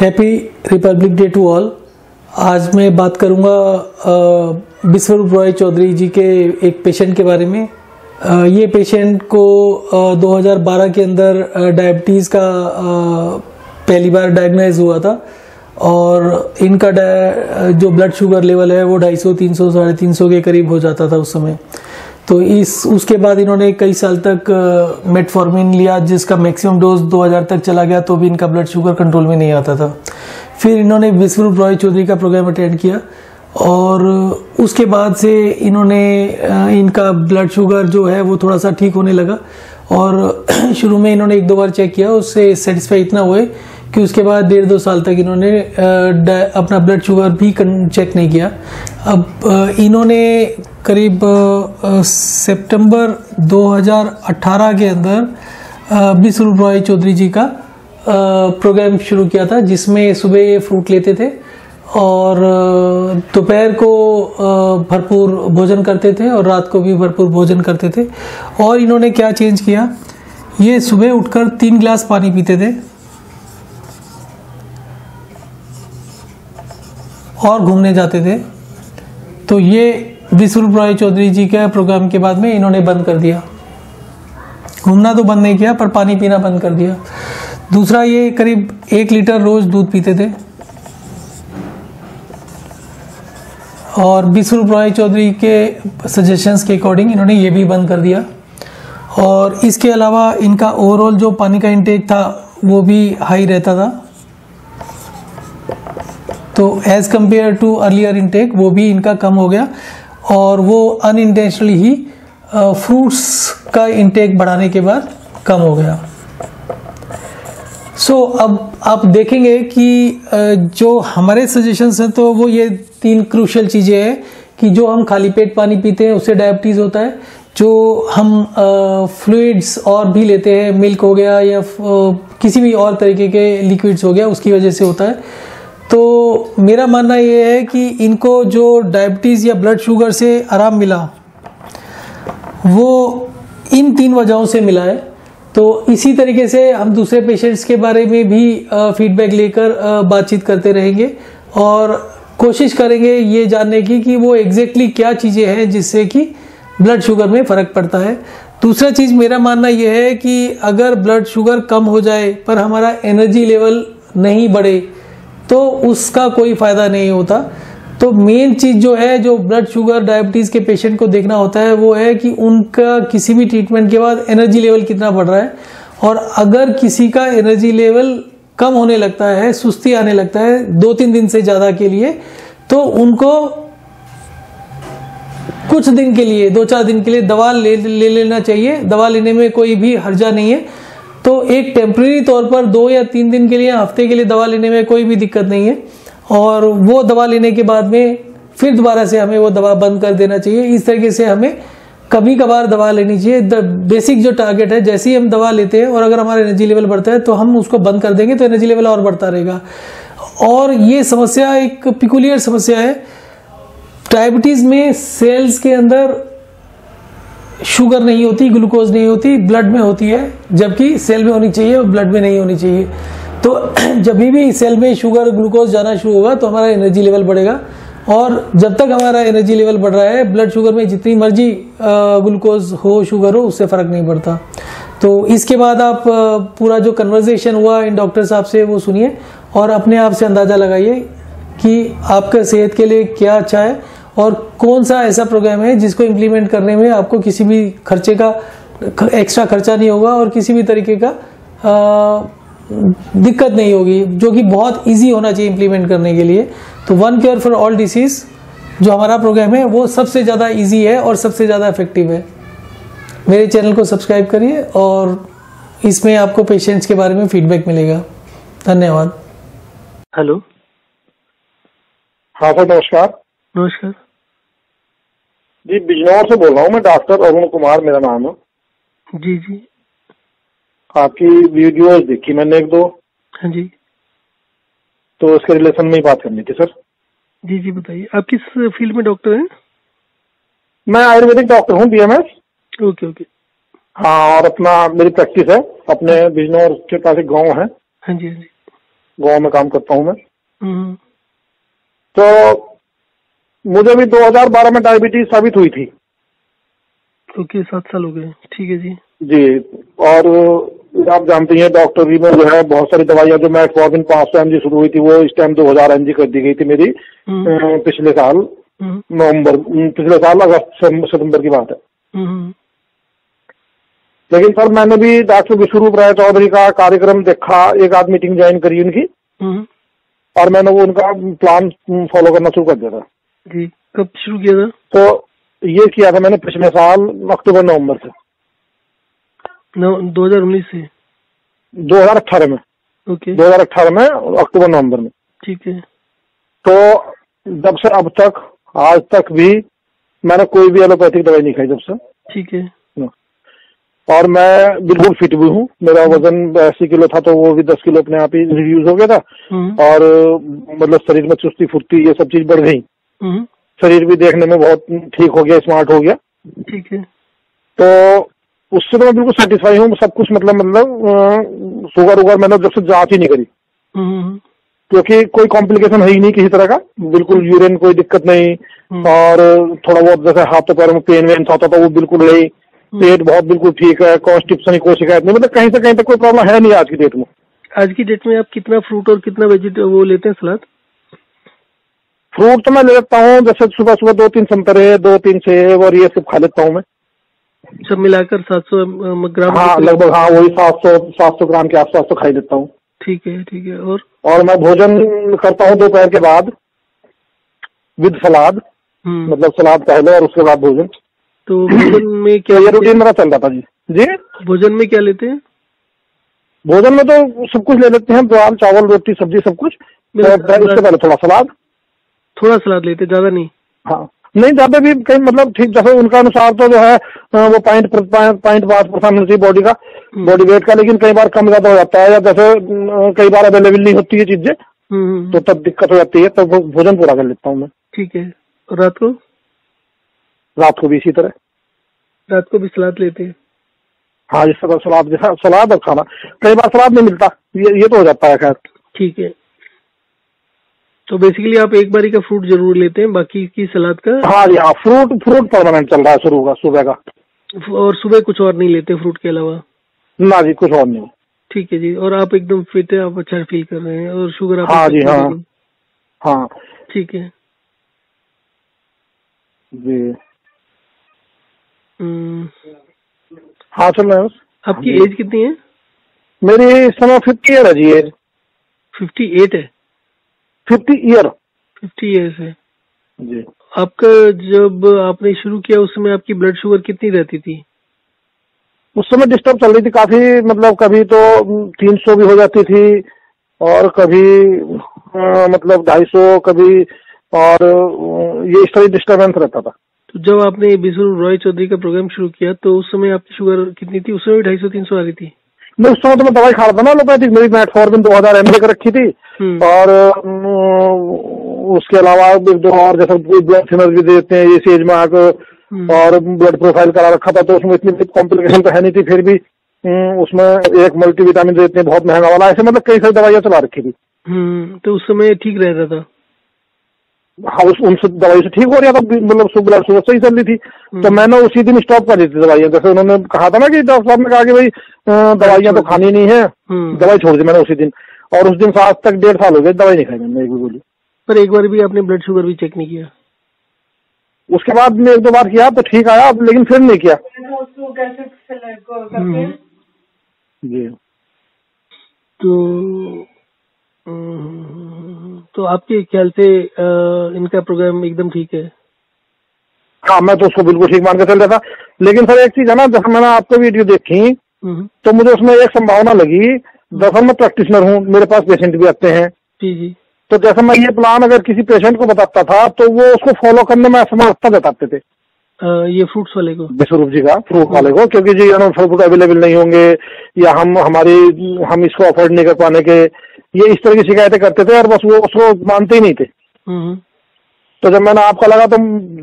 Happy republic day to all आज मैं बात करूँगा विश्वरूप रॉय चौधरी जी के एक पेशेंट के बारे में। आ, ये पेशेंट को आ, 2012 के अंदर डायबिटीज़ का आ, पहली बार डायग्नाइज हुआ था। और इनका जो ब्लड शुगर लेवल है वो 250 300 साढ़े तीन के करीब हो जाता था उस समय। तो इस, उसके बाद इन्होंने कई साल तक मेटफॉर्मिन लिया, जिसका मैक्सिमम डोज 2000 तक चला गया तो भी इनका ब्लड शुगर कंट्रोल में नहीं आता था। फिर इन्होंने विश्वरूप रॉय चौधरी का प्रोग्राम अटेंड किया, और उसके बाद से इन्होंने इनका ब्लड शुगर जो है, वो थोड़ा सा ठीक होने लगा, और, शुरू में इन्होंने एक दो बार चेक किया, उससे सेटिस्फाई इतना हुए कि उसके बाद डेढ़ दो साल तक इन्होंने अपना ब्लड शुगर भी चेक नहीं किया। अब इन्होंने करीब सितंबर 2018 के अंदर विश्वरूप रॉय चौधरी जी का प्रोग्राम शुरू किया था, जिसमें सुबह ये फ्रूट लेते थे और दोपहर को भरपूर भोजन करते थे और रात को भी भरपूर भोजन करते थे। और इन्होंने क्या चेंज किया? ये सुबह उठकर तीन गिलास पानी पीते थे। और घूमने जाते थे। तो ये विश्वरूप रॉय चौधरी जी के प्रोग्राम के बाद में इन्होंने बंद कर दिया। घूमना तो बंद नहीं किया, पर पानी पीना बंद कर दिया। दूसरा ये करीब एक लीटर रोज दूध पीते थे। और विश्वरूप रॉय चौधरी के सजेशंस के अकॉर्डिंग इन्होंने ये भी बंद कर दिया। और इसके अलावा इनका ओवरऑल जो पानी का इंटेक था, वो भी हाई रहता था। तो as compared to earlier intake वो भी इनका कम हो गया और वो अनइंटेंशनली ही फ्रूट्स का इंटेक बढ़ाने के बाद कम हो गया। सो so, अब आप देखेंगे कि जो हमारे सजेशंस हैं तो वो ये तीन क्रूशल चीज़ें हैं कि जो हम खाली पेट पानी पीते हैं उससे डायबिटीज़ होता है। जो हम फ्लूइड्स और भी लेते हैं मिल्क हो गया या किसी भी और तरीके के लिक्विड्स हो गया उसकी वजह से होता है। तो मेरा मानना ये है कि इनको जो डायबिटीज़ या ब्लड शुगर से आराम मिला, वो इन तीन वजहों से मिला है। तो इसी तरीके से हम दूसरे पेशेंट्स के बारे में भी फीडबैक लेकर बातचीत करते रहेंगे और कोशिश करेंगे ये जानने की कि वो एग्जैक्टली क्या चीज़ें हैं जिससे कि ब्लड शुगर में फ़र्क पड़ता है। दूसरा चीज़ मेरा मानना यह है कि अगर ब्लड शुगर कम हो जाए पर हमारा एनर्जी लेवल नहीं बढ़े तो उसका कोई फ़ायदा नहीं होता। तो मेन चीज़ जो है, जो ब्लड शुगर डायबिटीज़ के पेशेंट को देखना होता है, वो है कि उनका किसी भी ट्रीटमेंट के बाद एनर्जी लेवल कितना बढ़ रहा है। और अगर किसी का एनर्जी लेवल कम होने लगता है, सुस्ती आने लगता है दो तीन दिन से ज़्यादा के लिए तो उनको कुछ दिन के लिए दो चार दिन के लिए दवा ले ले लेना चाहिए। दवा लेने में कोई भी हर्जा नहीं है। तो एक टेम्प्रेरी तौर पर दो या तीन दिन के लिए, हफ़्ते के लिए दवा लेने में कोई भी दिक्कत नहीं है। और वो दवा लेने के बाद में फिर दोबारा से हमें वो दवा बंद कर देना चाहिए। इस तरीके से हमें कभी कभार दवा लेनी चाहिए। द बेसिक जो टारगेट है, जैसे ही हम दवा लेते हैं और अगर हमारा एनर्जी लेवल बढ़ता है तो हम उसको बंद कर देंगे तो एनर्जी लेवल और बढ़ता रहेगा। और ये समस्या एक पिकुलियर समस्या है। डायबिटीज़ में सेल्स के अंदर शुगर नहीं होती, ग्लूकोज नहीं होती, ब्लड में होती है, जबकि सेल में होनी चाहिए और ब्लड में नहीं होनी चाहिए। तो जब भी सेल में शुगर, ग्लूकोज जाना शुरू होगा तो हमारा एनर्जी लेवल बढ़ेगा। और जब तक हमारा एनर्जी लेवल बढ़ रहा है, ब्लड शुगर में जितनी मर्ज़ी ग्लूकोज हो, शुगर हो, उससे फ़र्क नहीं पड़ता। तो इसके बाद आप पूरा जो कन्वर्जेशन हुआ इन डॉक्टर साहब से, वो सुनिए और अपने आप से अंदाज़ा लगाइए कि आपका सेहत के लिए क्या अच्छा है। और कौन सा ऐसा प्रोग्राम है जिसको इम्प्लीमेंट करने में आपको किसी भी खर्चे का एक्स्ट्रा खर्चा नहीं होगा और किसी भी तरीके का आ, दिक्कत नहीं होगी जो कि बहुत इजी होना चाहिए इम्प्लीमेंट करने के लिए। तो one care for all disease जो हमारा प्रोग्राम है वो सबसे ज़्यादा इजी है और सबसे ज़्यादा इफ़ेक्टिव है। मेरे चैनल को सब्सक्राइब करिए और इसमें आपको पेशेंट्स के बारे में फीडबैक मिलेगा। धन्यवाद। हेलो हाँ सर नमस्कार। नमस्कार। जी बिजनौर से बोल रहा हूँ मैं डॉक्टर अरुण कुमार मेरा नाम है। जी जी। आपकी वीडियो देखी मैंने एक दो। हाँ जी। तो उसके रिलेशन में ही बात करनी थी सर। जी जी बताइए। आप किस फ़ील्ड में डॉक्टर हैं? मैं आयुर्वेदिक डॉक्टर हूँ बीएमएस ओके ओके। हाँ और अपना मेरी प्रैक्टिस है अपने बिजनौर के पास एक गाँव है। हाँ जी हाँ जी। गाँव में काम करता हूँ मैं। हम्म, तो मुझे भी 2012 में डायबिटीज़ साबित हुई थी। ओके सात साल हो गए। ठीक है जी। जी और आप जानते हैं डॉक्टर में जो है बहुत सारी दवाइयाँ जो मैं फॉर्मिन पाँच सौ एम शुरू हुई थी वो इस टाइम 2000 एम कर दी गई थी मेरी हम्म, पिछले साल हम्म, नवंबर पिछले साल अगस्त सितंबर- की बात है। हम्म, लेकिन सर मैंने भी डॉक्टर विश्वरूप राय चौधरी का कार्यक्रम देखा एक आध मीटिंग ज्वाइन करी उनकी हम्म, और मैंने वो उनका प्लान फॉलो करना शुरू कर दिया था। जी कब शुरू किया था? तो ये किया था मैंने पिछले साल अक्टूबर नवंबर से। दो हज़ार उन्नीस से? 2018 में। ओके। 2018 में अक्टूबर नवंबर में। ठीक है। तो जब से अब तक आज तक भी मैंने कोई भी एलोपैथिक दवाई नहीं खाई जब से। ठीक है। और मैं बिल्कुल फिट भी हूँ। मेरा वज़न अस्सी किलो था तो वो भी दस किलो अपने आप ही रिड्यूस हो गया था। हम्म, और मतलब शरीर में चुस्ती फुर्ती ये सब चीज़ बढ़ गई। हम्म, शरीर भी देखने में बहुत ठीक हो गया स्मार्ट हो गया। ठीक है। तो उससे तो मैं बिल्कुल सेटिस्फाई हूँ सब कुछ मतलब मतलब शुगर उगर मैंने जब से जाँच ही नहीं करी। हम्म, क्योंकि कोई कॉम्प्लिकेशन है ही नहीं किसी तरह का। बिल्कुल यूरिन कोई दिक्कत नहीं। हम्म, और थोड़ा बहुत जैसे हाथों पैरों में पेन वेन होता था वो बिल्कुल नहीं। पेट बहुत बिल्कुल ठीक है कॉन्स्टिप्शन की कोई शिकायत नहीं। मतलब कहीं से कहीं तक कोई प्रॉब्लम है नहीं आज की डेट में। आज की डेट में आप कितना फ्रूट और कितना वेजिटेबल वो लेते हैं सलाद? फ्रूट तो मैं ले लेता हूँ जैसे सुबह सुबह दो तीन संतरे दो तीन सेब और ये सब खा लेता हूँ मैं। सब मिलाकर सात सौ ग्राम हाँ लगभग हाँ वही सात सौ सात सौ ग्राम के आसपास तो खा ही लेता हूँ। ठीक है ठीक है और? और मैं भोजन करता हूँ दोपहर के बाद विद सलाद हम्म, मतलब सलाद पहले और उसके बाद भोजन। तो भोजन में क्या तो ये रूटीन मेरा चल रहा था जी। जी? भोजन में क्या लेते हैं? भोजन में तो सब कुछ ले लेते हैं दाल चावल रोटी सब्ज़ी सब कुछ। उसके पहले थोड़ा सलाद। थोड़ा सलाद लेते हैं ज़्यादा नहीं। हाँ। नहीं ज़्यादा भी कहीं मतलब ठीक जैसे उनका अनुसार तो जो है वो पॉइंट पॉइंट पाँच परसेंट होना चाहिए बॉडी का हम्म। बॉडी वेट का लेकिन कई बार कम ज़्यादा हो जाता है या जैसे कई बार अवेलेबल नहीं होती है चीज़ें हम्म, तो तब दिक्कत हो जाती है तब वो भोजन पूरा कर लेता हूँ मैं। ठीक है। रात को? रात को भी इसी तरह। रात को भी सलाद लेते हैं? हाँ जिस तरह सलाद जैसा सलाद और खाना कई बार सलाद नहीं मिलता ये ये तो हो जाता है खैर। ठीक है। तो बेसिकली आप एक बारी का फ्रूट ज़रूर लेते हैं बाकी की सलाद का? हाँ जी हाँ फ्रूट फ्रूट परमानेंट चल रहा है शुरू का सुबह का। और सुबह कुछ और नहीं लेते फ्रूट के अलावा? ना जी कुछ और नहीं। ठीक है जी और आप एकदम फिट है आप अच्छा फील कर रहे हैं और शुगर आप हाँ जी, हाँ। हाँ। ठीक है। जी। हम्म, हाँ चल रहे हैं। आपकी हाँ एज कितनी है? मेरी इस समय फिफ्टी है जी एज फिफ्टी एट है? Fifty year. फिफ्टी ईयर है। जी। आपका जब आपने शुरू किया उस समय आपकी ब्लड शुगर कितनी रहती थी? उस समय डिस्टर्ब चल रही थी काफ़ी मतलब कभी तो तीन सौ भी हो जाती थी और कभी अ, मतलब ढाई सौ कभी और ये इस तरह डिस्टर्बेंस रहता था। तो जब आपने बिसरू रॉय चौधरी का प्रोग्राम शुरू किया तो उस समय आपकी शुगर कितनी थी? उस समय ढाई सौ तीन सौ आ रही थी। मैं उस समय तो मैं दवाई खा रहा था ना एलोपैथिक मेरी मैट मेटफॉर्मिन दो हज़ार एम कर रखी थी। और उसके अलावा दो और जैसे कोई ब्लड थिनर भी देते हैं इस एज में आकर हम्म, और ब्लड प्रोफ़ाइल करा रखा था तो उसमें इतनी कॉम्प्लिकेशन तो है नहीं थी फिर भी उसमें एक मल्टीविटामिन देते हैं बहुत महँगा वाला ऐसे मतलब कई सारी दवाइयाँ चला रखी थी। हम्म, तो उस समय ठीक रह रहा था? हाँ उस उनसे दवाई से ठीक हो रहा था मतलब सु- ब्लड शुगर सही चल रही थी तो मैंने उसी दिन स्टॉप कर दी थी दवाइयाँ जैसे उन्होंने कहा था ना कि डॉक्टर साहब ने कहा कि भाई दवाइयाँ तो खानी नहीं है हम्म, दवाई छोड़ दी मैंने उसी दिन। और उस दिन से आज तक डेढ़ साल हो गए दवाई नहीं खाई मैंने एक भी गोली। पर एक बार भी आपने ब्लड शुगर भी चेक नहीं किया? उसके बाद में एक दो बार किया तो ठीक आया लेकिन फिर नहीं किया। हम्म, जी। तो तो आपके ख्याल से इनका प्रोग्राम एकदम ठीक है? हाँ मैं तो उसको बिल्कुल ठीक मान के चल रहा था। लेकिन सर एक चीज़ है ना जैसे मैंने आपको वीडियो देखी हम्म, तो मुझे उसमें एक संभावना लगी दरअसल मैं प्रैक्टिशनर हूँ मेरे पास पेशेंट भी आते हैं। जी जी। तो जैसे मैं ये प्लान अगर किसी पेशेंट को बताता था तो वो उसको फॉलो करने में असमर्थता जताते थे। ये फ्रूट्स वाले को? विश्वरूप जी का फ्रूट वाले को क्योंकि जी ना फ्रूट अवेलेबल नहीं होंगे या हम हमारी हम इसको अफोर्ड नहीं कर पाने के ये इस तरह की शिकायतें करते थे और बस वो उसको मानते ही नहीं थे। हम्म, तो जब मैंने आपका लगा तो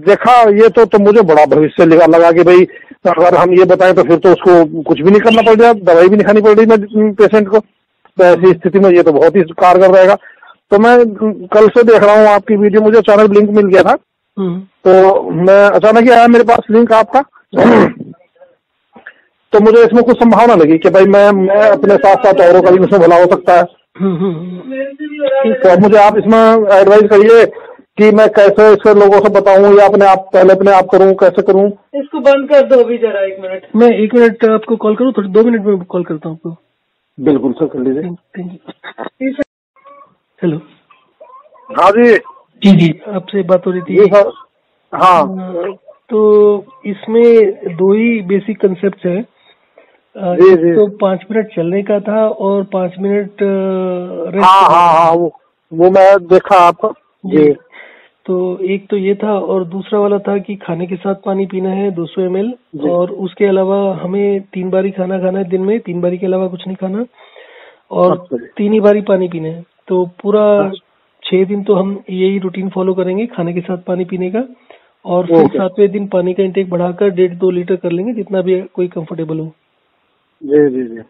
देखा ये तो तो मुझे बड़ा भविष्य लगा लगा कि भाई अगर हम ये बताएँ तो फिर तो उसको कुछ भी नहीं करना पड़ रहा दवाई भी नहीं खानी पड़ रही पेशेंट को। तो ऐसी स्थिति में ये तो बहुत ही कारगर रहेगा। तो मैं कल से देख रहा हूँ आपकी वीडियो मुझे अचानक लिंक मिल गया था। हम्म। तो मैं अचानक ही आया मेरे पास लिंक आपका। तो मुझे इसमें कुछ संभावना लगी कि भाई मैं मैं अपने साथ साथ औरों का भी इसमें भला हो सकता है। हम्म, हम्म। तो मुझे आप इसमें एडवाइस करिए कि मैं कैसे इसके लोगों से बताऊँ या अपने आप पहले अपने आप करूँ कैसे करूँ? इसको बंद कर दो अभी जरा एक मिनट। मैं एक मिनट आपको कॉल करूँ थोड़ी दो मिनट में कॉल करता हूँ आपको। बिल्कुल सर कर लीजिए। थैंक यू हेलो हाँ जी। जी जी आपसे बात हो रही जी थी सर हाँ। तो इसमें दो ही बेसिक कंसेप्ट है। जी, जी। तो पाँच मिनट चलने का था और पाँच मिनट हाँ हाँ हाँ वो वो मैं देखा आपका। जी। जी। तो एक तो ये था और दूसरा वाला था कि खाने के साथ पानी पीना है 200 सौ। और उसके अलावा हमें तीन बारी खाना खाना है दिन में तीन बारी के अलावा कुछ नहीं खाना और। तीन ही बारी पानी पीना है। तो पूरा छह दिन तो हम यही रूटीन फॉलो करेंगे खाने के साथ पानी पीने का और फिर सातवें दिन पानी का इंटेक बढ़ाकर डेढ़ दो लीटर कर लेंगे जितना भी कोई कंफर्टेबल हो। जी जी जी।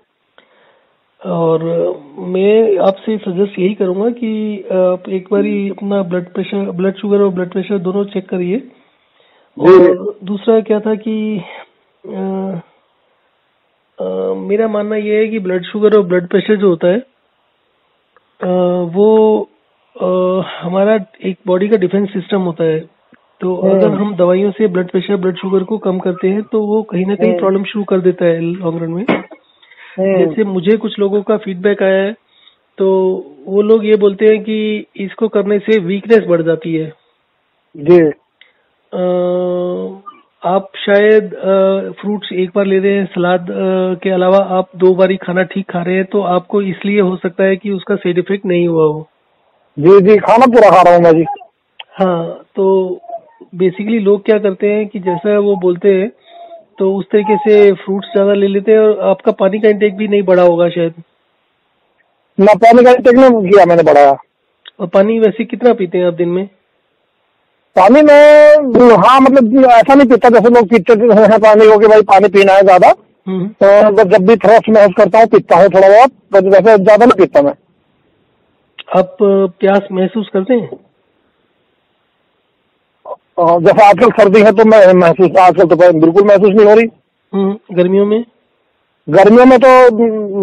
और मैं आपसे सजेस्ट यही करूँगा कि आप एक बारी अपना ब्लड प्रेशर ब्लड शुगर और ब्लड प्रेशर दोनों चेक करिए। और दूसरा क्या था कि अ, अ, मेरा मानना यह है कि ब्लड शुगर और ब्लड प्रेशर जो होता है अ, वो अ, हमारा एक बॉडी का डिफेंस सिस्टम होता है। तो अगर हम दवाइयों से ब्लड प्रेशर ब्लड शुगर को कम करते हैं तो वो कहीं ना कहीं प्रॉब्लम शुरू कर देता है लॉन्ग रन में। हम्म, जैसे मुझे कुछ लोगों का फीडबैक आया है तो वो लोग ये बोलते हैं कि इसको करने से वीकनेस बढ़ जाती है। जी। आप शायद फ्रूट्स एक बार ले रहे हैं सलाद के अलावा आप दो बारी खाना ठीक खा रहे हैं तो आपको इसलिए हो सकता है कि उसका साइड इफ़ेक्ट नहीं हुआ हो। जी जी खाना पूरा खा रहा हूँ मैं जी। हाँ तो बेसिकली लोग क्या करते हैं कि जैसा वो बोलते हैं तो उस तरीके से फ्रूट्स ज़्यादा ले लेते हैं और आपका पानी का इंटेक भी नहीं बढ़ा होगा शायद? ना पानी का इंटेक नहीं किया मैंने बढ़ाया और पानी वैसे कितना पीते हैं आप दिन में? पानी में हाँ मतलब ऐसा नहीं पीता जैसे लोग पीते हैं पानी को कि भाई पानी पीना है ज़्यादा हम्म। तो बस जब भी थ्रस्ट महसूस करता हूँ पीता हूँ थोड़ा बहुत वैसे ज़्यादा नहीं पीता मैं। आप प्यास महसूस करते हैं? जैसे आजकल सर्दी है तो मैं महसूस आजकल तो बिल्कुल महसूस नहीं हो रही। हम्म गर्मियों में? गर्मियों में तो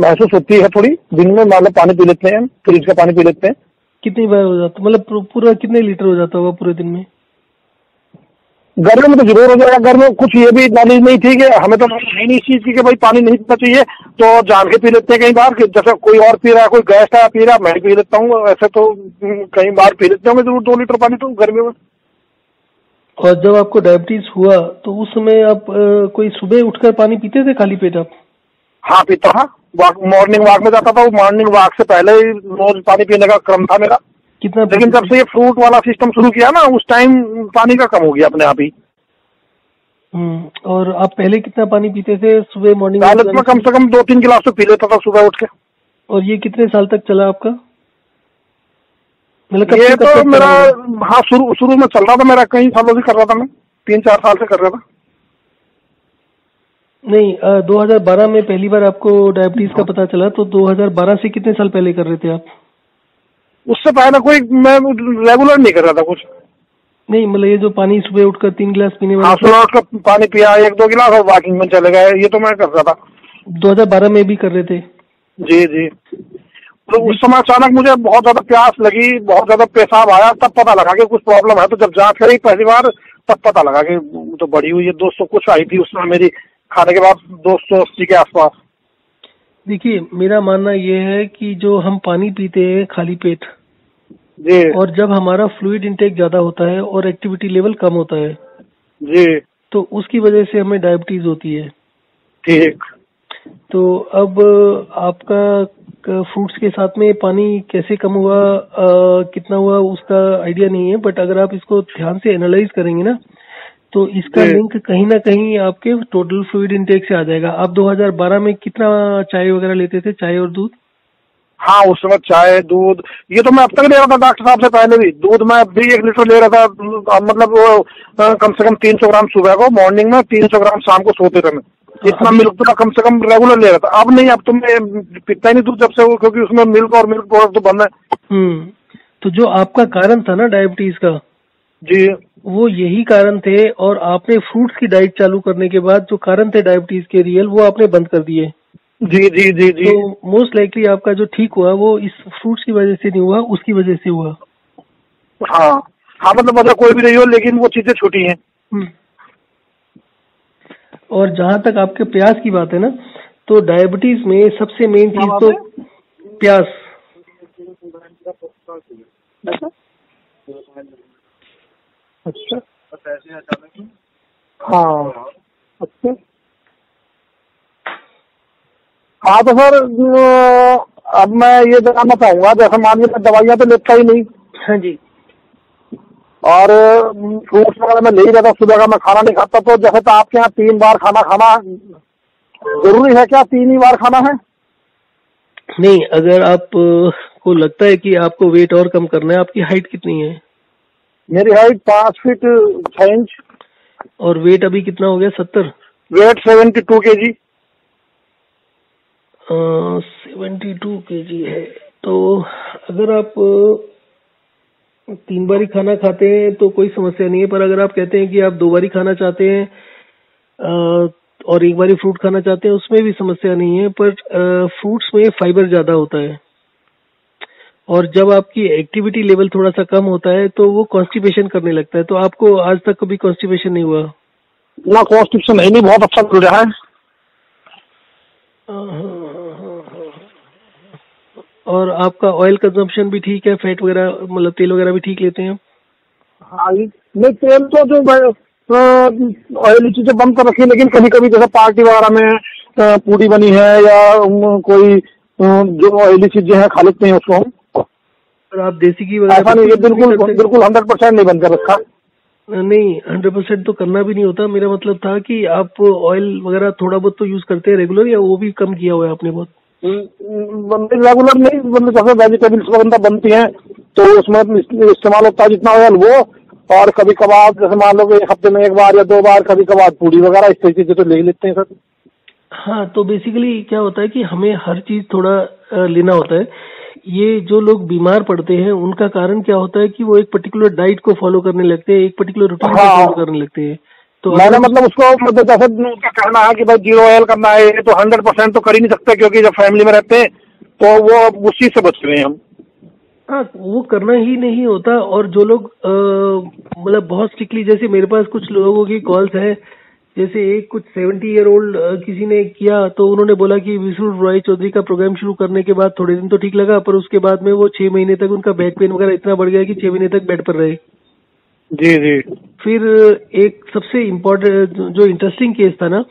महसूस होती है थोड़ी। दिन में मान लो पानी पी लेते हैं फ्रिज का पानी पी लेते हैं। कितनी बार हो जाता मतलब पूरा कितने लीटर हो जाता होगा पूरे दिन में? गर्मियों में तो ज़रूर हो जाएगा। गर्मियों में कुछ ये भी नॉलेज नहीं थी कि हमें तो नॉलेज है नहीं इस चीज़ की कि भाई पानी नहीं पीना चाहिए। तो जान के पी लेते हैं कई बार कि जैसे कोई और पी रहा है कोई गैस का पी रहा मैं पी लेता हूँ। ऐसे तो कई बार पी लेते होंगे ज़रूर दो लीटर पानी तो गर्मियों में। और जब आपको डायबिटीज़ हुआ तो उस समय आप अ, कोई सुबह उठकर पानी पीते थे खाली पेट आप? हाँ पीता था। वॉक मॉर्निंग वॉक में जाता था। मॉर्निंग वॉक से पहले ही रोज पानी पीने का क्रम था मेरा। कितना लेकिन जब से ये फ्रूट वाला सिस्टम शुरू किया ना उस टाइम पानी का कम हो गया अपने आप ही। हम्म, और आप पहले कितना पानी पीते थे सुबह मॉर्निंग तो कम से कम दो तीन गिलास तो पी लेता था सुबह उठ के। और ये कितने साल तक चला आपका? मतलब ये तो मेरा हाँ शुरू शुरू में चल रहा था मेरा कई सालों से कर रहा था मैं। तीन चार साल से कर रहा था। नहीं अ, 2012 में पहली बार आपको डायबिटीज़ का पता चला तो 2012 से कितने साल पहले कर रहे थे आप? उससे पहले कोई मैं रेगुलर नहीं कर रहा था कुछ। नहीं मतलब ये जो पानी सुबह उठकर तीन गिलास पीने हाँ वाला सुबह उठ कर पानी पिया एक दो गिलास और वॉकिंग में चले गए ये तो मैं कर रहा था। 2012 में भी कर रहे थे? जी जी। तो उस समय अचानक मुझे बहुत ज़्यादा प्यास लगी बहुत ज़्यादा पेशाब आया तब पता लगा कि कुछ प्रॉब्लम है। तो जब जाँच करी पहली बार तब पता लगा कि तो बढ़ी हुई है दो सौ कुछ आई थी उस समय मेरी। खाने के बाद दो सौ अस्सी के आसपास। देखिए मेरा मानना ये है कि जो हम पानी पीते हैं खाली पेट जी। और जब हमारा फ्लूड इंटेक ज़्यादा होता है और एक्टिविटी लेवल कम होता है जी। तो उसकी वजह से हमें डायबिटीज़ होती है। ठीक। तो अब आपका फ्रूट्स के साथ में पानी कैसे कम हुआ अ, कितना हुआ उसका आइडिया नहीं है बट अगर आप इसको ध्यान से एनालाइज करेंगे ना तो इसका लिंक कहीं ना कहीं आपके टोटल फ्लूइड इंटेक से आ जाएगा। आप 2012 में कितना चाय वगैरह लेते थे चाय और दूध? हाँ उस समय चाय दूध ये तो मैं अब तक ले रहा था डॉक्टर साहब से पहले भी। दूध मैं भी एक लीटर ले रहा था मतलब वो कम से कम तीन सौ ग्राम सुबह को मॉर्निंग में तीन सौ ग्राम शाम को सोते थे मैं। इतना मिल्क तो कम से कम रेगुलर ले रहा था। अब नहीं अब तो मैं पीता ही नहीं दूध जब से वो क्योंकि उसमें मिल्क और मिल्क प्रोडक्ट तो बंद है। हम्म। तो जो आपका कारण था ना डायबिटीज़ का जी। वो यही कारण थे और आपने फ्रूट्स की डाइट चालू करने के बाद जो कारण थे डायबिटीज़ के रियल वो आपने बंद कर दिए। जी जी जी जी। तो मोस्ट लाइकली आपका जो ठीक हुआ वो इस फ्रूट्स की वजह से नहीं हुआ उसकी वजह से हुआ। हाँ। हाँ मतलब वजह कोई भी नहीं हो लेकिन वो चीज़ें छोटी हैं। हम्म। और जहाँ तक आपके प्यास की बात है ना तो डायबिटीज़ में सबसे मेन चीज़ तो प्यास। अच्छा। हाँ अच्छा। हाँ तो सर अब मैं ये जानना चाहूँगा जैसे मान लीजिए मैं दवाइयाँ तो लेता ही नहीं। हाँ जी। और फ्रूट्स वगैरह मैं ले ही रहता सुबह का मैं खाना नहीं खाता तो जैसे तो आपके यहाँ तीन बार खाना खाना ज़रूरी है क्या? तीन ही बार खाना है? नहीं अगर आप को लगता है कि आपको वेट और कम करना है आपकी हाइट कितनी है? मेरी हाइट पाँच फीट छह इंच और वेट अभी कितना हो गया? सत्तर। वेट सेवेंटी टू के जी सेवेंटी टू के जी है। तो अगर आप तीन बारी खाना खाते हैं तो कोई समस्या नहीं है पर अगर आप कहते हैं कि आप दो बारी खाना चाहते हैं और एक बारी फ्रूट खाना चाहते हैं उसमें भी समस्या नहीं है पर फ्रूट्स में फाइबर ज़्यादा होता है। और जब आपकी एक्टिविटी लेवल थोड़ा सा कम होता है तो वो कॉन्स्टिपेशन करने लगता है। तो आपको आज तक कभी कॉन्स्टिपेशन नहीं हुआ? ना कॉन्स्टिप्शन है नहीं बहुत अच्छा चल रहा है। और आपका ऑयल कंजम्पशन भी ठीक है? फैट वगैरह मतलब तेल वगैरह भी ठीक लेते हैं? हाँ नहीं तेल तो जो ऑयली चीज़ें बंद कर रखी है लेकिन कभी कभी जैसे पार्टी वगैरह में पूरी बनी है या कोई जो ऑयली चीज़ें हैं खा लेते हैं उसको हम। और आप देसी घी ऐसा नहीं ये बिल्कुल बिल्कुल बिल्कुल हंड्रेड परसेंट नहीं बंद कर रखा। नहीं हंड्रेड परसेंट तो करना भी नहीं होता। मेरा मतलब था कि आप ऑयल वगैरह थोड़ा बहुत तो यूज़ करते हैं रेगुलर या वो भी कम किया हुआ है आपने बहुत? रेगुलर नहीं मतलब जैसे वेजिटेबल्स वगैरह बनती हैं तो उसमें इस्तेमाल होता है जितना ऑयल वो और कभी कभार जैसे मान लो कि एक हफ़्ते में एक बार या दो बार कभी कभार पूड़ी वगैरह इस तरीके से तो ले लेते हैं सर। हाँ तो बेसिकली क्या होता है कि हमें हर चीज़ थोड़ा लेना होता है। ये जो लोग बीमार पड़ते हैं उनका कारण क्या होता है कि वो एक पर्टिकुलर डाइट को फॉलो करने लगते हैं एक पर्टिकुलर रूटीन को हाँ। फॉलो करने लगते हैं। तो मैंने मतलब उसको मतलब जैसे उनका कहना है कि भाई ज़ीरो ऑयल करना है तो हंड्रेड परसेंट तो कर ही नहीं सकते क्योंकि जब फैमिली में रहते हैं तो वो उस चीज़ से बच रहे हैं हम। हाँ वो करना ही नहीं होता और जो लोग मतलब बहुत स्ट्रिक्टली जैसे मेरे पास कुछ लोगों की कॉल्स है जैसे एक कुछ सेवेंटी ईयर ओल्ड किसी ने किया तो उन्होंने बोला कि विष्णु रॉय चौधरी का प्रोग्राम शुरू करने के बाद थोड़े दिन तो ठीक लगा पर उसके बाद में वो छह महीने तक उनका बैक पेन वगैरह इतना बढ़ गया कि छह महीने तक बेड पर रहे। जी जी। फिर एक सबसे इम्पोर्टेंट जो इंटरेस्टिंग केस था ना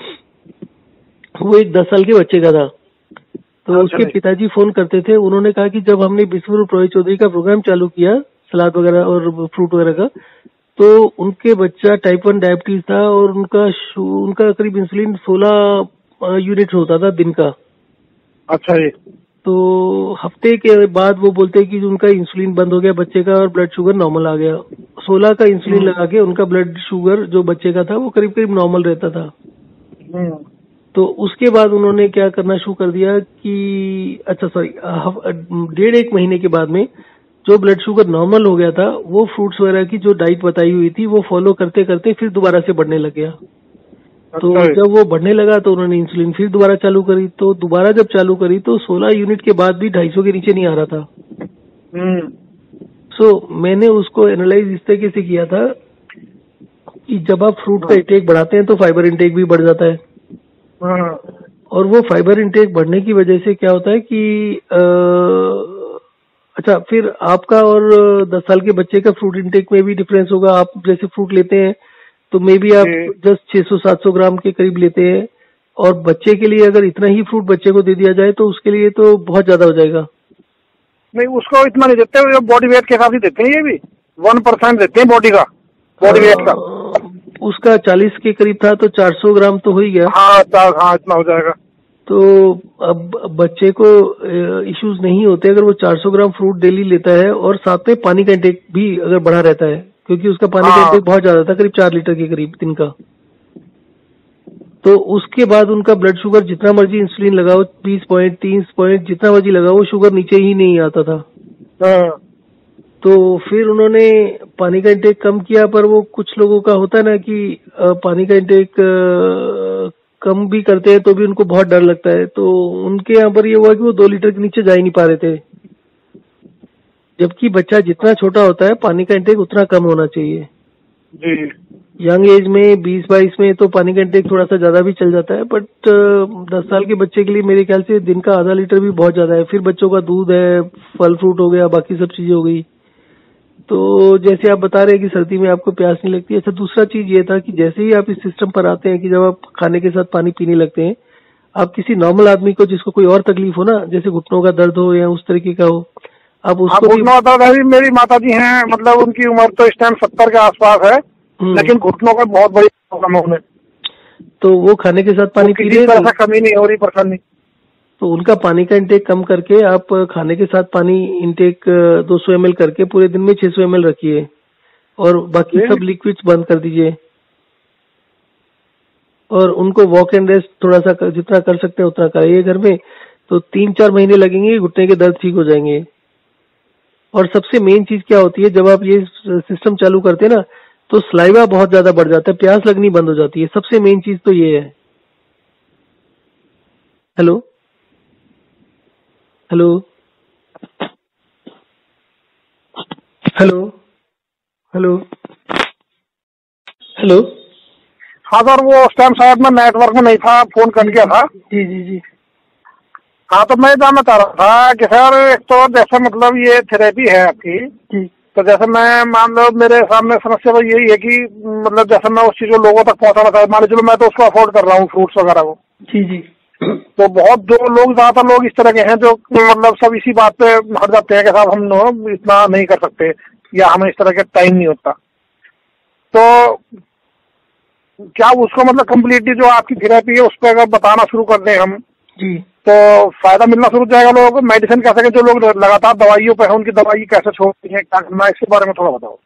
वो एक दस साल के बच्चे का था। तो अच्छा उसके पिताजी फ़ोन करते थे। उन्होंने कहा कि जब हमने विश्वरूप रॉय चौधरी का प्रोग्राम चालू किया सलाद वगैरह और फ्रूट वगैरह का तो उनके बच्चा टाइप वन डायबिटीज़ था और उनका उनका करीब इंसुलिन 16 यूनिट होता था दिन का। अच्छा जी। तो हफ़्ते के बाद वो बोलते हैं कि उनका इंसुलिन बंद हो गया बच्चे का और ब्लड शुगर नॉर्मल आ गया। 16 का इंसुलिन लगा के उनका ब्लड शुगर जो बच्चे का था वो करीब करीब नॉर्मल रहता था। हम्म, तो उसके बाद उन्होंने क्या करना शुरू कर दिया कि अच्छा सॉरी डेढ़ एक महीने के बाद में जो ब्लड शुगर नॉर्मल हो गया था वो फ्रूट्स वगैरह की जो डाइट बताई हुई थी वो फॉलो करते करते फिर दोबारा से बढ़ने लग गया। तो अच्छा। जब वो बढ़ने लगा तो उन्होंने इंसुलिन फिर दोबारा चालू करी। तो दोबारा जब चालू करी तो 16 यूनिट के बाद भी 250 के नीचे नहीं आ रहा था। सो मैंने उसको एनालाइज इस तरीके से किया था कि जब आप फ्रूट का इंटेक बढ़ाते हैं तो फाइबर इंटेक भी बढ़ जाता है। हाँ, और वो फाइबर इंटेक बढ़ने की वजह से क्या होता है कि अ, अच्छा फिर आपका और दस साल के बच्चे का फ्रूट इंटेक में भी डिफरेंस होगा। आप जैसे फ्रूट लेते हैं तो मे बी आप। जस्ट 600-700 ग्राम के करीब लेते हैं। और बच्चे के लिए अगर इतना ही फ्रूट बच्चे को दे दिया जाए तो उसके लिए तो बहुत ज़्यादा हो जाएगा। नहीं उसको इतना नहीं देते बॉडी वेट के हिसाब से देते हैं ये भी। वन परसेंट देते हैं बॉडी का बॉडी वेट का। उसका 40 के करीब था तो 400 ग्राम तो हो ही गया। हाँ हाँ इतना हो जाएगा। तो अब बच्चे को इश्यूज़ नहीं होते अगर वो 400 ग्राम फ्रूट डेली लेता है और साथ में पानी का इंटेक भी अगर बढ़ा रहता है क्योंकि उसका पानी का हाँ। इंटेक बहुत ज़्यादा था करीब चार लीटर के करीब दिन का। तो उसके बाद उनका ब्लड शुगर जितना मर्ज़ी इंसुलिन लगाओ बीस पॉइंट तीस पॉइंट जितना मर्ज़ी लगाओ शुगर नीचे ही नहीं आता था। हाँ, तो फिर उन्होंने पानी का इंटेक कम किया पर वो कुछ लोगों का होता है ना कि पानी का इंटेक कम भी करते हैं तो भी उनको बहुत डर लगता है। तो उनके यहाँ पर ये हुआ कि वो दो लीटर के नीचे जा ही नहीं पा रहे थे। जबकि बच्चा जितना छोटा होता है पानी का इंटेक उतना कम होना चाहिए। जी। यंग एज में, बीस बाईस में तो पानी का इंटेक थोड़ा सा ज़्यादा भी चल जाता है बट दस साल के बच्चे के लिए मेरे ख्याल से दिन का आधा लीटर भी बहुत ज़्यादा है। फिर बच्चों का दूध है, फल फ्रूट हो गया, बाकी सब चीज़ें हो गई। तो जैसे आप बता रहे हैं कि सर्दी में आपको प्यास नहीं लगती। अच्छा दूसरा चीज़ ये था कि जैसे ही आप इस सिस्टम पर आते हैं कि जब आप खाने के साथ पानी पीने लगते हैं, आप किसी नॉर्मल आदमी को जिसको कोई और तकलीफ़ हो ना, जैसे घुटनों का दर्द हो या उस तरीके का हो आप आप उसको घुटनों दर्द है मेरी माता जी हैं मतलब उनकी उम्र तो इस टाइम सत्तर के आसपास है हम्म, लेकिन घुटनों का बहुत बड़ी प्रॉब्लम है उन्हें। तो वो खाने के साथ पानी पी रहे हैं? कमी नहीं हो रही परेशानी तो उनका पानी का इंटेक कम करके आप खाने के साथ पानी इंटेक 200 एम करके पूरे दिन में 600 एम रखिए और बाकी सब लिक्विड्स बंद कर दीजिए। और उनको वॉक एंड रेस्ट थोड़ा सा कर- जितना कर सकते हैं उतना कराइए घर में तो तीन चार महीने लगेंगे घुटने के दर्द ठीक हो जाएँगे। और सबसे मेन चीज़ क्या होती है जब आप ये सिस्टम चालू करते हैं ना तो स्लाइवा बहुत ज़्यादा बढ़ जाता है प्यास लगनी बंद हो जाती है। सबसे मेन चीज़ तो ये है। Hello hello hello hello hello हाँ सर वो उस टाइम शायद मैं नेटवर्क में नहीं था फ़ोन कर गया था। जी जी जी। हाँ तो मैं जानना चाह रहा था कि सर एक तो जैसे मतलब ये थेरेपी है आपकी तो जैसे मैं मान लो मेरे सामने समस्या तो यही है कि मतलब जैसे मैं उस चीज़ को लोगों तक पहुंचाना चाहता मान लो मैं तो उसको अफोर्ड कर रहा हूँ फ्रूट्स वगैरह को। जी जी। तो बहुत जो लोग ज़्यादातर लोग इस तरह के हैं जो मतलब सब इसी बात पे हट जाते हैं कि साहब हम इतना नहीं कर सकते या हमें इस तरह का टाइम नहीं होता। तो क्या उसको मतलब कम्प्लीटली जो आपकी थेरेपी है उस पर अगर बताना शुरू कर दें हम जी। तो फ़ायदा मिलना शुरू हो जाएगा लोगों को। मेडिसिन कैसे जो लोग लगातार दवाइयों पे हैं उनकी दवाई कैसे छोड़ती है क्या करना है इसके बारे में थोड़ा बताओ।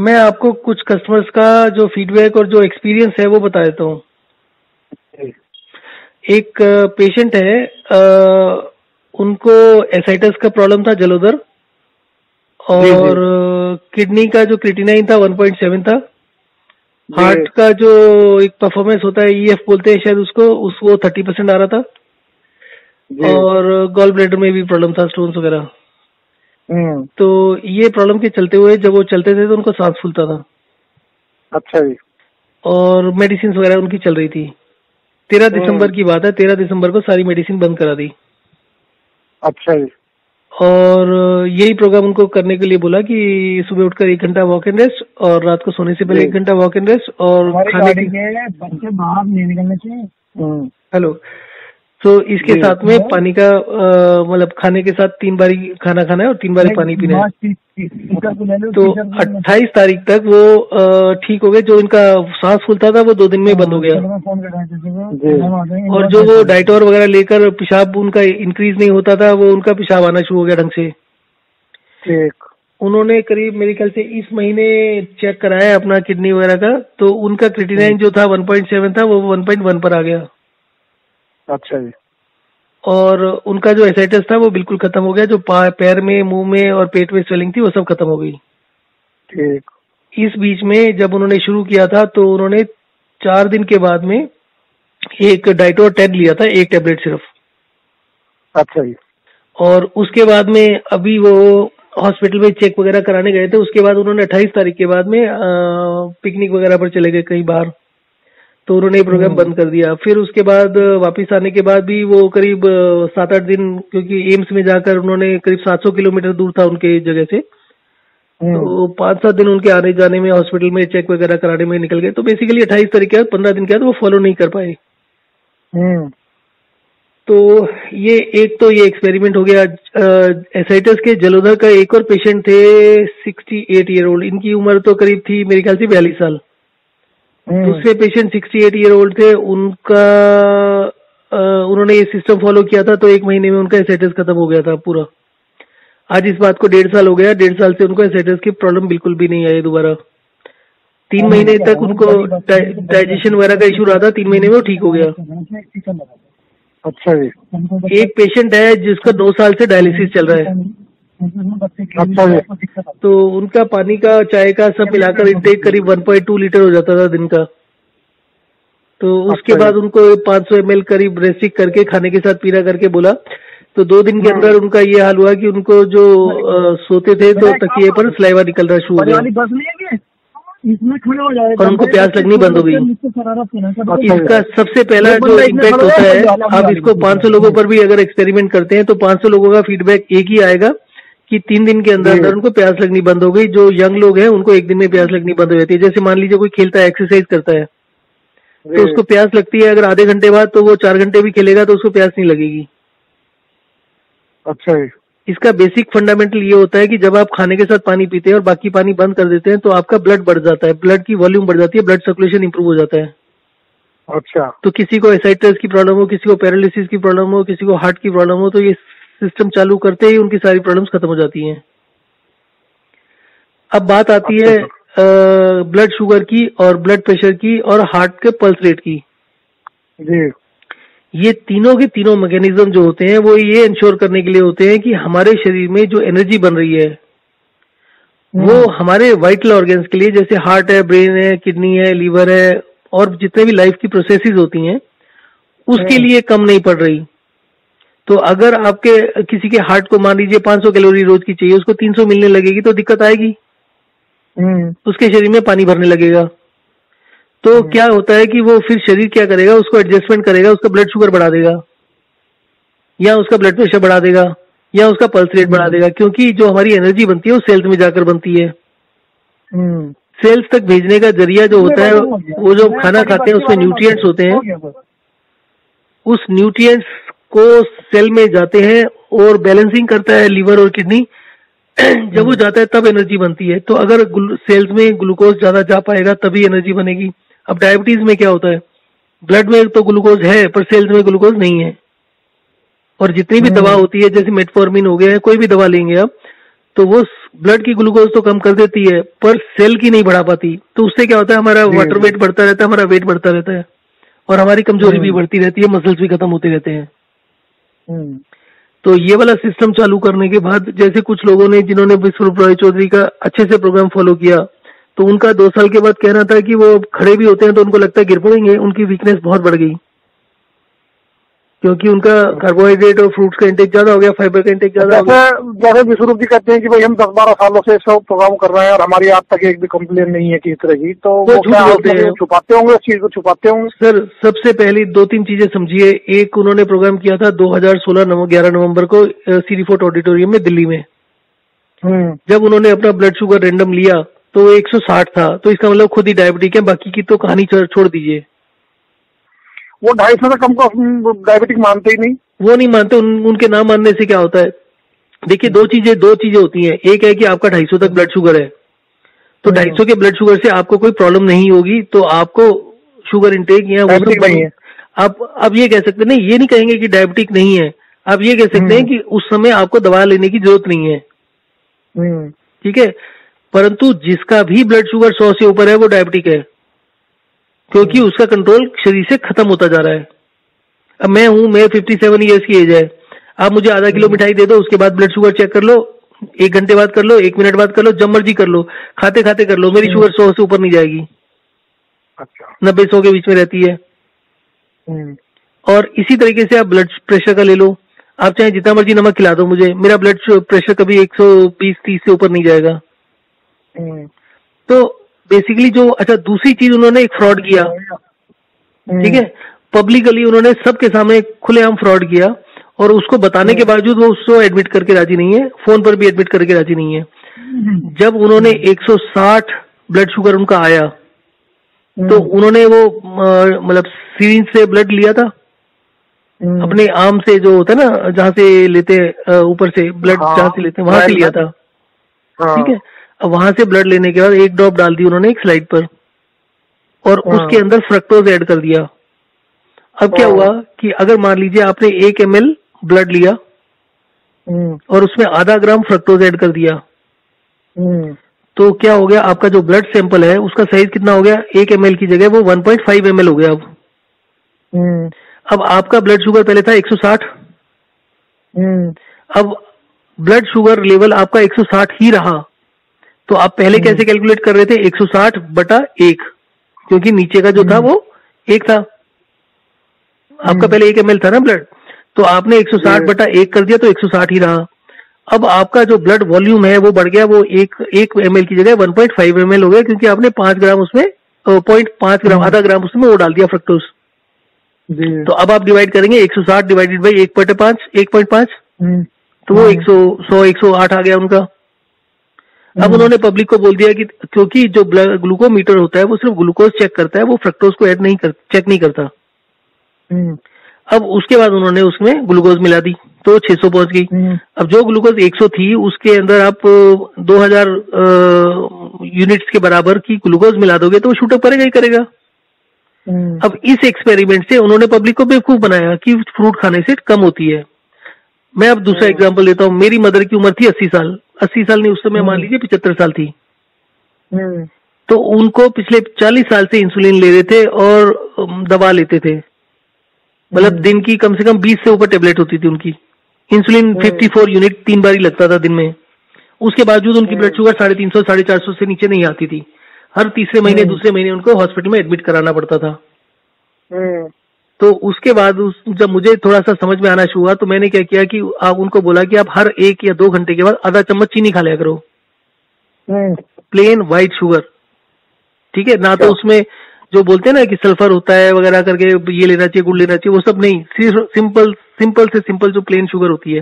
मैं आपको कुछ कस्टमर्स का जो फीडबैक और जो एक्सपीरियंस है वो बता देता हूँ। एक पेशेंट है अ, उनको एसाइटस का प्रॉब्लम था जलोदर। और किडनी का जो क्रिटिनाइन था 1.7 था। हार्ट का जो एक परफॉर्मेंस होता है ईएफ बोलते हैं शायद उसको उस वो 30 परसेंट आ रहा था। और गॉल ब्लेडर में भी प्रॉब्लम था स्टोन्स वगैरह। हम्म। तो ये प्रॉब्लम के चलते हुए जब वो चलते थे तो उनको सांस फूलता था। अच्छा जी। और मेडिसिन वगैरह उनकी चल रही थी। तेरह हम्म। दिसंबर की बात है तेरह दिसंबर को सारी मेडिसिन बंद करा दी। अच्छा जी। और यही प्रोग्राम उनको करने के लिए बोला कि सुबह उठकर एक घंटा वॉक एंड रेस्ट और रात को सोने से पहले एक घंटा वॉक एंड रेस्ट और खाने की के बच्चे बाहर नहीं निकलने चाहिए। हेलो तो इसके साथ में पानी का मतलब खाने के साथ तीन बारी खाना खाना है और तीन बारी पानी पीना है। तो 28 तारीख तक वो ठीक हो गए जो इनका सांस फूलता था वो दो दिन में बंद हो गया। और जो वो डाइटोर वगैरह लेकर पेशाब उनका इंक्रीज नहीं होता था वो उनका पेशाब आना शुरू हो गया ढंग से। उन्होंने करीब मेरे ख्याल से इस महीने चेक कराया अपना किडनी वगैरह का तो उनका क्रिटिनाइन जो था 1.7 था वो 1.1 पर आ गया। अच्छा जी। और उनका जो एसाइटिस था वो बिल्कुल खत्म हो गया। जो पैर में मुँह में और पेट में स्वेलिंग थी वो सब खत्म हो गई। ठीक। इस बीच में जब उन्होंने शुरू किया था तो उन्होंने चार दिन के बाद में एक डाइटोर टेन लिया था एक टेबलेट सिर्फ़। अच्छा जी। और उसके बाद में अभी वो हॉस्पिटल में चेक वगैरह कराने गए थे। उसके बाद उन्होंने अट्ठाईस तारीख के बाद में पिकनिक वगैरह पर चले गए कहीं बाहर तो उन्होंने ये प्रोग्राम बंद कर दिया। फिर उसके बाद वापस आने के बाद भी वो करीब सात आठ दिन क्योंकि एम्स में जाकर उन्होंने करीब 700 किलोमीटर दूर था उनके जगह से। हम्म, तो पाँच सात दिन उनके आने जाने में हॉस्पिटल में चेक वगैरह कराने में निकल गए। तो बेसिकली अट्ठाईस तारीख के बाद पंद्रह दिन के बाद वो फॉलो नहीं कर पाए। हम्म, तो ये एक तो ये एक्सपेरिमेंट हो गया। एसाइटस के जलोधर का एक और पेशेंट थे 68 ईयर ओल्ड इनकी उम्र तो करीब थी मेरे ख्याल से बयालीस साल। हम्म, दूसरे पेशेंट 68 ईयर ओल्ड थे उनका उन्होंने ये सिस्टम फॉलो किया था तो एक महीने में उनका एसाइटिस खत्म हो गया था पूरा। आज इस बात को डेढ़ साल हो गया डेढ़ साल से उनको एसाइटिस की प्रॉब्लम बिल्कुल भी नहीं आई दोबारा। तीन महीने तक उनको डाइजेशन वगैरह का इशू रहा था तीन महीने में वो ठीक हो गया। अच्छा जी। एक पेशेंट है जिसका दो साल से डायलिसिस चल रहा है। अच्छा जी तो उनका पानी का चाय का सब मिलाकर इंटेक करीब 1.2 लीटर हो जाता था दिन का। तो उसके अच्छा बाद उनको 500 सौ एम करीब रेस्ट्रिक्ट करके खाने के साथ पीना करके बोला। तो दो दिन के हाँ। अंदर उनका ये हाल हुआ कि उनको जो अ, सोते थे तो तकिए पर स्लाइवा निकलना शुरू हो गया। बस नहीं है इसमें खड़े हो जाए। और उनको प्यास लगनी बंद हो गई। अच्छा इसका सबसे पहला जो इम्पैक्ट होता है, है आप इसको दीजिए। 500 लोगों पर भी अगर एक्सपेरिमेंट करते हैं तो 500 लोगों का फीडबैक एक ही आएगा। कि तीन दिन के अंदर अंदर उनको प्यास लगनी बंद हो गई। जो यंग लोग हैं उनको एक दिन में प्यास लगनी बंद हो जाती है। जैसे मान लीजिए कोई खेलता है एक्सरसाइज करता है तो उसको प्यास लगती है अगर आधे घंटे बाद तो वो चार घंटे भी खेलेगा तो उसको प्यास नहीं लगेगी। अच्छा इसका बेसिक फंडामेंटल ये होता है कि जब आप खाने के साथ पानी पीते हैं और बाकी पानी बंद कर देते हैं तो आपका ब्लड बढ़ जाता है। ब्लड की वॉल्यूम बढ़ जाती है ब्लड सर्कुलेशन इंप्रूव हो जाता है। अच्छा। तो किसी को एसाइटस की प्रॉब्लम हो किसी को पैरालिसिस की प्रॉब्लम हो किसी को हार्ट की प्रॉब्लम हो तो ये सिस्टम चालू करते ही उनकी सारी प्रॉब्लम्स खत्म हो जाती हैं। अब बात आती है ब्लड शुगर की और ब्लड प्रेशर की और हार्ट के पल्स रेट की। जी। ये तीनों के तीनों मैकेनिज्म जो होते हैं वो ये इंश्योर करने के लिए होते हैं कि हमारे शरीर में जो एनर्जी बन रही है वो हमारे वाइटल ऑर्गन्स के लिए जैसे हार्ट है ब्रेन है किडनी है लीवर है और जितने भी लाइफ की प्रोसेसेस होती हैं उसके लिए कम नहीं पड़ रही। तो अगर आपके किसी के हार्ट को मान लीजिए 500 कैलोरी रोज की चाहिए उसको 300 मिलने लगेगी तो दिक्कत आएगी। हम्म। उसके शरीर में पानी भरने लगेगा। तो क्या होता है कि वो फिर शरीर क्या करेगा उसको एडजस्टमेंट करेगा उसका ब्लड शुगर बढ़ा देगा। या उसका ब्लड प्रेशर बढ़ा देगा या उसका पल्स रेट बढ़ा देगा क्योंकि जो हमारी एनर्जी बनती है वो सेल्स में जाकर बनती है। हम्म। सेल्स तक भेजने का ज़रिया जो होता है वो जो खाना खाते हैं उसमें न्यूट्रिएंट्स होते हैं। उस न्यूट्रिएंट्स को सेल में जाते हैं और बैलेंसिंग करता है लीवर और किडनी। जब वो जाता है तब एनर्जी बनती है। तो अगर सेल्स में ग्लूकोज ज़्यादा जा पाएगा तभी एनर्जी बनेगी। अब डायबिटीज़ में क्या होता है? ब्लड में तो ग्लूकोज है पर सेल्स में ग्लूकोज नहीं है। और जितनी भी दवा होती है जैसे मेटफॉर्मिन हो गया है कोई भी दवा लेंगे आप तो वो ब्लड की ग्लूकोज तो कम कर देती है पर सेल की नहीं बढ़ा पाती। तो उससे क्या होता है हमारा वाटर वेट बढ़ता रहता है हमारा वेट बढ़ता रहता है। और हमारी कमज़ोरी भी बढ़ती रहती है मसल्स भी खत्म होते रहते हैं। हम्म तो ये वाला सिस्टम चालू करने के बाद जैसे कुछ लोगों ने जिन्होंने विश्वरूप रॉय चौधरी का अच्छे से प्रोग्राम फॉलो किया तो उनका दो साल के बाद कहना था कि वो खड़े भी होते हैं तो उनको लगता है गिर पड़ेंगे, उनकी वीकनेस बहुत बढ़ गई। क्योंकि उनका कार्बोहाइड्रेट और फ्रूट्स का इंटेक ज़्यादा हो गया फाइबर का इंटेक ज़्यादा हो जैसे जैसे विश्वरूप जी कहते हैं कि भाई हम दस बारह सालों से सब प्रोग्राम कर रहे हैं और हमारी आज तक एक भी कंप्लेन नहीं है किसी तरह की तो वो बोलते हैं। छुपाते होंगे उस चीज़ को छुपाते होंगे। सर सबसे पहली दो तीन चीज़ें समझिए। एक उन्होंने प्रोग्राम किया था 2016 नव ग्यारह नवंबर को सीरी फोर्ट ऑडिटोरियम में दिल्ली में। हम्म। जब उन्होंने अपना ब्लड शुगर रेंडम लिया तो 160 था। तो इसका मतलब खुद ही डायबिटिक है बाकी की तो कहानी छोड़ दीजिए। वो ढाई सौ से कम को डायबिटिक मानते ही नहीं। वो नहीं मानते उन, उनके ना मानने से क्या होता है? देखिए दो चीज़ें दो चीज़ें होती हैं। एक है कि आपका 250 तक ब्लड शुगर है। तो 250 के ब्लड शुगर से आपको कोई प्रॉब्लम नहीं होगी तो आपको शुगर इंटेक या वो सब नहीं है। आप अब ये कह सकते नहीं ये नहीं कहेंगे कि डायबिटिक नहीं है। आप ये कह सकते हैं कि उस समय आपको दवा लेने की ज़रूरत नहीं है। हम्म। ठीक है? परंतु जिसका भी ब्लड शुगर सौ से ऊपर है वो डायबिटिक है। क्योंकि उसका कंट्रोल शरीर से खत्म होता जा रहा है। अब मैं हूँ मैं 57 सेवन ईयर्स की एज है। आप मुझे आधा किलो मिठाई दे दो उसके बाद ब्लड शुगर चेक कर लो एक घंटे बाद कर लो एक मिनट बाद कर लो जब मर्ज़ी कर लो खाते खाते कर लो मेरी शुगर सौ से ऊपर नहीं जाएगी। अच्छा। नब्बे सौ के बीच में रहती है। हम्म। और इसी तरीके से आप ब्लड प्रेशर का ले लो। आप चाहे जितना मर्ज़ी नमक खिला दो मुझे मेरा ब्लड प्रेशर कभी 120 30 से ऊपर नहीं जाएगा। हम्म। तो बेसिकली जो अच्छा दूसरी चीज़ उन्होंने एक फ्रॉड किया। हम्म। ठीक है? पब्लिकली उन्होंने सबके सामने खुलेआम फ्रॉड किया और उसको बताने के बावजूद वो उसको एडमिट करके राज़ी नहीं है फ़ोन पर भी एडमिट करके राज़ी नहीं है। जब उन्होंने 160 ब्लड शुगर उनका आया तो उन्होंने वो मतलब सीरिंज से ब्लड लिया था। हम्म। अपने आम से जो होता है ना जहाँ से लेते ऊपर से ब्लड हाँ, जहाँ से लेते हैं वहाँ से लिया था। हाँ, ठीक है? अब वहाँ से ब्लड लेने के बाद एक ड्रॉप डाल दी उन्होंने एक स्लाइड पर। और हाँ। उसके अंदर फ्रक्टोज ऐड कर दिया। अब क्या हाँ। हुआ कि अगर मान लीजिए आपने एक एमएल ब्लड लिया हम्म, और उसमें आधा ग्राम फ्रक्टोज ऐड कर दिया हम्म, तो क्या हो गया? आपका जो ब्लड सैंपल है उसका साइज़ कितना हो गया? एक एमएल की जगह वो 1.5 पॉइंट हो गया अब। हम्म, अब आपका ब्लड शुगर पहले था 160 हम्म, अब ब्लड शुगर लेवल आपका 160 ही रहा। तो आप पहले हम्म। कैसे कैलकुलेट कर रहे थे 160 बटा एक क्योंकि नीचे का जो था वो एक था आपका हम्म। पहले एक एमएल था ना ब्लड तो आपने 160 जी। बटा एक कर दिया तो 160 ही रहा अब आपका जो ब्लड वॉल्यूम है वो बढ़ गया वो एक एक एमएल की जगह 1.5 पॉइंट हो गया क्योंकि आपने पाँच ग्राम उसमें पॉइंट पाँच ग्राम हम्म। आधा ग्राम उसमें वो डाल दिया फ्रक्टोज जी तो अब आप डिवाइड करेंगे 160 डिवाइडेड बाई एक पॉइंट पाँच एक पॉइंट पाँच हम्म, तो वो हम्म। एक सौ सौ एक सौ आठ आ गया उनका अब हम्म। उन्होंने पब्लिक को बोल दिया कि क्योंकि जो ग्लूकोमीटर होता है वो सिर्फ़ ग्लूकोज चेक करता है वो फ्रक्टोज को ऐड नहीं कर चेक नहीं करता। हम्म, अब उसके बाद उन्होंने उसमें ग्लूकोज मिला दी तो 600 पहुँच गई। हम्म, अब जो ग्लूकोज 100 थी उसके अंदर आप अ, 2000 यूनिट्स के बराबर की ग्लूकोज मिला दोगे तो वो शूटअप करेगा ही करेगा। अब इस एक्सपेरिमेंट से उन्होंने पब्लिक को बेवकूफ़ बनाया कि फ्रूट खाने से कम होती है। मैं अब दूसरा एग्जांपल देता हूँ। मेरी मदर की उम्र थी 80 साल। 80 साल नहीं उस समय मान लीजिए 75 साल थी। हम्म, तो उनको पिछले 40 साल से इंसुलिन ले रहे थे और दवा लेते थे। मतलब हम्म। दिन की कम से कम 20 से ऊपर टेबलेट होती थी उनकी। इंसुलिन 54 यूनिट तीन बार ही लगता था दिन में। उसके बावजूद उनकी ब्लड शुगर साढ़े तीन सौ साढ़े चार सौ से नीचे नहीं आती थी। हर तीसरे महीने हम्म। दूसरे महीने उनको हॉस्पिटल में एडमिट कराना पड़ता था। हम्म, तो उसके बाद उस, जब मुझे थोड़ा सा समझ में आना शुरू हुआ तो मैंने क्या किया कि आप उनको बोला कि आप हर एक या दो घंटे के बाद आधा चम्मच चीनी खा लिया करो। प्लेन व्हाइट शुगर ठीक है? ना तो। उसमें जो बोलते हैं ना कि सल्फ़र होता है वगैरह करके ये लेना चाहिए गुड़ लेना चाहिए वो सब नहीं। सिर्फ़ सिंपल सिंपल से सिंपल जो प्लेन शुगर होती है।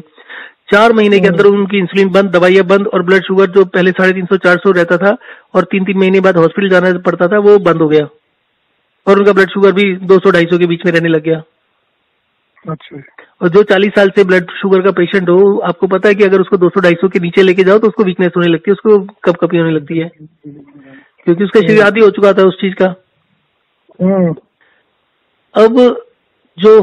चार महीने के हम्म। अंदर उनकी इंसुलिन बंद दवाइयाँ बंद और ब्लड शुगर जो पहले साढ़े तीन सौ चार सौ रहता था और तीन तीन महीने बाद हॉस्पिटल जाना पड़ता था वो बंद हो गया। और उनका ब्लड शुगर भी दो सौ ढाई सौ के बीच में रहने लग गया। अच्छा। और जो 40 साल से ब्लड शुगर का पेशेंट हो आपको पता है कि अगर उसको 200 250 के नीचे लेके जाओ तो उसको वीकनेस होने लगती है उसको कप कपी होने लगती है। क्योंकि उसका शरीर आदि हो चुका था उस चीज़ का। हम्म, अब जो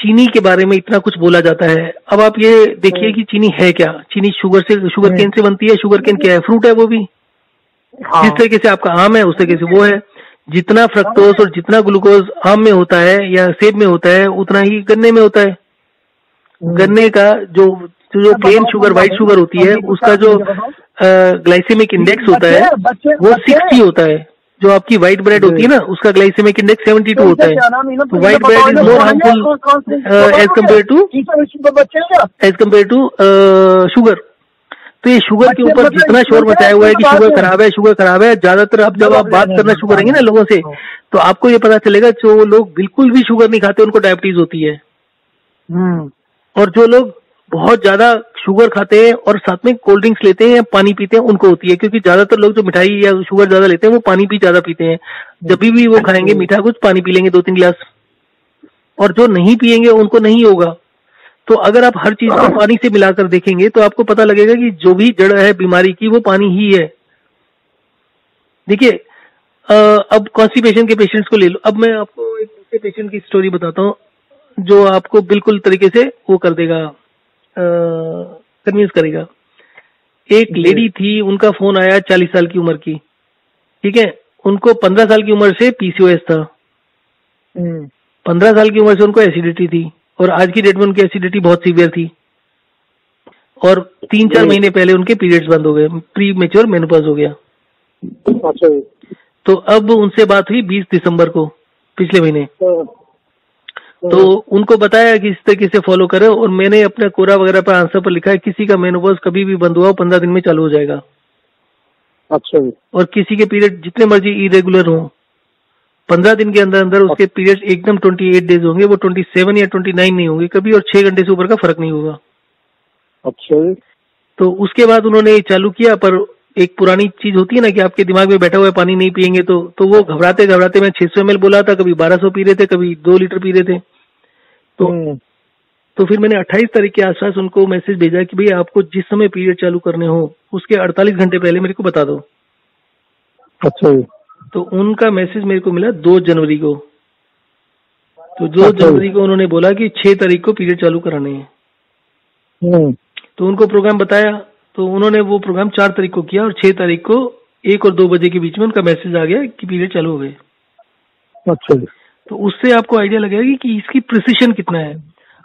चीनी के बारे में इतना कुछ बोला जाता है अब आप ये देखिए कि चीनी है क्या? चीनी शुगर से शुगर केन से बनती है शुगर केन क्या है? फ्रूट है वो भी। हाँ। जिस तरीके से आपका आम है उस तरीके से वो है। जितना फ्रक्टोज और जितना ग्लूकोज आम में होता है या सेब में होता है उतना ही गन्ने में होता है। गन्ने का जो जो प्लेन शुगर व्हाइट शुगर होती है उसका जो ग्लाइसेमिक इंडेक्स होता है वो सिक्सटी होता है। जो आपकी व्हाइट ब्रेड होती है ना उसका ग्लाइसेमिक इंडेक्स सेवेंटी टू होता है। तो white bread is more harmful as compare to as compare to sugar तो ये शुगर के ऊपर जितना शोर मचाया हुआ है कि शुगर खराब है शुगर खराब है ज़्यादातर अब जब आप बात करना शुरू करेंगे ना लोगों से तो आपको ये पता चलेगा जो लोग बिल्कुल भी शुगर नहीं खाते उनको डायबिटीज़ होती है। हम्म, और जो लोग बहुत ज़्यादा शुगर खाते हैं और साथ में कोल्ड ड्रिंक्स लेते हैं या पानी पीते हैं उनको होती है क्योंकि ज़्यादातर लोग जो मिठाई या शुगर ज़्यादा लेते हैं वो पानी भी ज़्यादा पीते हैं। जब भी वो खाएँगे मीठा कुछ पानी पी लेंगे दो तीन गिलास। और जो नहीं पियेंगे उनको नहीं होगा। तो अगर आप हर चीज़ को पानी से मिलाकर देखेंगे तो आपको पता लगेगा कि जो भी जड़ है बीमारी की वो पानी ही है। देखिए अब कॉन्स्टिपेशन के पेशेंट्स को ले लो। अब मैं आपको एक दूसरे पेशेंट की स्टोरी बताता हूँ जो आपको बिल्कुल तरीके से वो कर देगा कन्विंस करेगा। एक लेडी थी उनका फ़ोन आया चालीस साल की उम्र की। ठीक है? उनको पंद्रह साल की उम्र से पीसीओएस था। हम्म, पंद्रह साल की उम्र से उनको एसिडिटी थी। और आज की डेट में उनकी एसिडिटी बहुत सीवियर थी। और तीन चार महीने पहले उनके पीरियड्स बंद हो गए प्री मेच्योर मेनोपॉज हो गया। अच्छा तो अब उनसे बात हुई 20 दिसंबर को पिछले महीने। हाँ, तो उनको बताया कि इस तरीके से फॉलो करो और मैंने अपने कोरा वगैरह पर आंसर पर लिखा है किसी का मेनोपॉज कभी भी बंद हुआ पंद्रह दिन में चालू हो जाएगा। अच्छा और किसी के पीरियड जितने मर्ज़ी इरेगुलर हो पंद्रह दिन के अंदर अंदर उसके पीरियड एकदम ट्वेंटी एट डेज़ होंगे वो ट्वेंटी सेवन या ट्वेंटी नाइन नहीं होंगे कभी और छह घंटे से ऊपर का फ़र्क नहीं होगा। अच्छा तो उसके बाद उन्होंने ये चालू किया पर एक पुरानी चीज़ होती है ना कि आपके दिमाग में बैठा हुआ है पानी नहीं पियेंगे तो तो वो घबराते घबराते मैं 600 सौ बोला था कभी 1200 पी रहे थे कभी दो लीटर पी रहे थे। तो हम्म, तो फिर मैंने 28 तारीख के आसपास उनको मैसेज भेजा कि भाई आपको जिस समय पीरियड चालू करने हो उसके 48 घंटे पहले मेरे को बता दो। अच्छा तो उनका मैसेज मेरे को मिला दो जनवरी को। तो दो अच्छा। जनवरी को उन्होंने बोला कि छह तारीख को पीरियड चालू कराने हैं। हम्म, तो उनको प्रोग्राम बताया तो उन्होंने वो प्रोग्राम चार तारीख को किया और छह तारीख को एक और दो बजे के बीच में उनका मैसेज आ गया कि पीरियड चालू हो गए। अच्छा तो उससे आपको आइडिया लगेगा कि इसकी प्रिसिशन कितना है।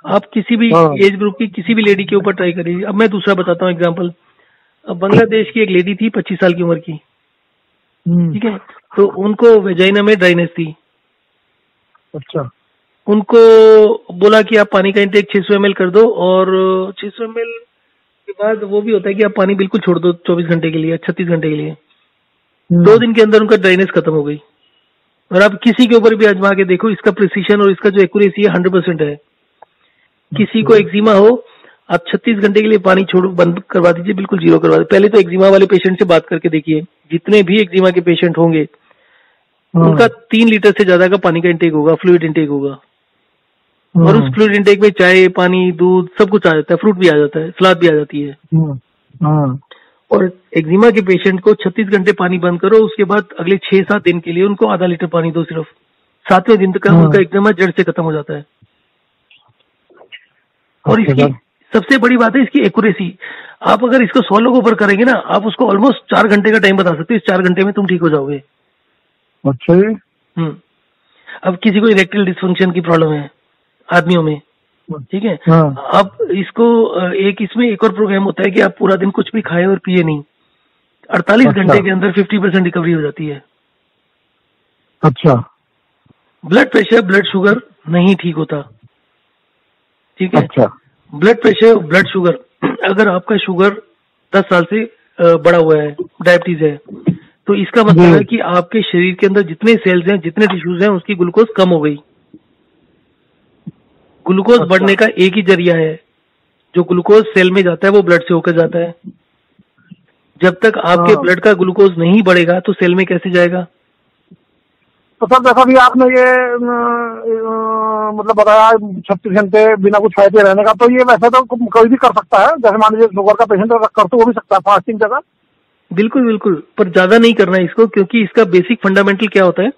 आप किसी भी हाँ। एज ग्रुप की किसी भी लेडी के ऊपर ट्राई करिए। अब मैं दूसरा बताता हूँ एग्ज़ाम्पल अब बांग्लादेश की एक लेडी थी पच्चीस साल की उम्र की। ठीक है? तो उनको वेजाइना में ड्राइनेस थी। अच्छा। उनको बोला कि आप पानी का इंटेक 600 सौ कर दो और 600 सौ के बाद वो भी होता है कि आप पानी बिल्कुल छोड़ दो 24 घंटे के लिए 36 घंटे के लिए। हम्म, दो दिन के अंदर उनका ड्राइनेस खत्म हो गई। और आप किसी के ऊपर भी आजमा के देखो इसका प्रिसीशन और इसका जो एक्यूरेसी है हंड्रेड परसेंट है। किसी को एक्जिमा हो आप 36 घंटे के लिए पानी छोड़ बंद करवा दीजिए बिल्कुल ज़ीरो करवा दीजिए। पहले तो एक्जिमा वाले पेशेंट से बात करके देखिए जितने भी एक्जिमा के पेशेंट होंगे हाँ, उनका तीन लीटर से ज़्यादा का पानी का इंटेक होगा फ्लूड इंटेक होगा। और उस फ्लूड इंटेक में चाय पानी दूध सब कुछ आ जाता है फ्रूट भी आ जाता है सलाद भी आ जाती है। हाँ, और एक्जिमा के पेशेंट को 36 घंटे पानी बंद करो उसके बाद अगले छह सात दिन के लिए उनको आधा लीटर पानी दो सिर्फ़। सातवें दिन तक हाँ। उनका एक्जिमा जड़ से खत्म हो जाता है। और इसकी। सबसे बड़ी बात है इसकी एक्यूरेसी आप अगर इसको सौ लोगों पर करेंगे ना आप उसको ऑलमोस्ट चार घंटे का टाइम बता सकते हो। इस चार घंटे में तुम ठीक हो जाओगे। अच्छा जी। हम्म। अब किसी को इरेक्टिल डिसफंक्शन की प्रॉब्लम है आदमियों में ठीक है? हाँ। अब इसको एक इसमें एक और प्रोग्राम होता है कि आप पूरा दिन कुछ भी खाए और पिए नहीं। 48 अच्छा। घंटे के अंदर 50 परसेंट रिकवरी हो जाती है। अच्छा। ब्लड प्रेशर ब्लड शुगर नहीं ठीक होता। ठीक है? अच्छा। Blood pressure blood sugar. अगर आपका शुगर 10 साल से बड़ा हुआ है डायबिटीज़ है तो इसका मतलब है कि आपके शरीर के अंदर जितने सेल्स हैं जितने टिश्यूज हैं उसकी ग्लूकोज कम हो गई। ग्लूकोज अच्छा। बढ़ने का एक ही ज़रिया है। जो ग्लूकोज सेल में जाता है वो ब्लड से होकर जाता है। जब तक आपके हाँ। ब्लड का ग्लूकोज नहीं बढ़ेगा तो सेल में कैसे जाएगा? तो सर जैसा भी आपने ये मतलब बताया छत्तीस घंटे बिना कुछ खाए पिए रहने का तो ये वैसे तो कोई भी कर सकता है। जैसे मान लीजिए शुगर का पेशेंट कर तो वो भी सकता है फास्टिंग जगह बिल्कुल बिल्कुल पर ज़्यादा नहीं करना है इसको क्योंकि इसका बेसिक फंडामेंटल क्या होता है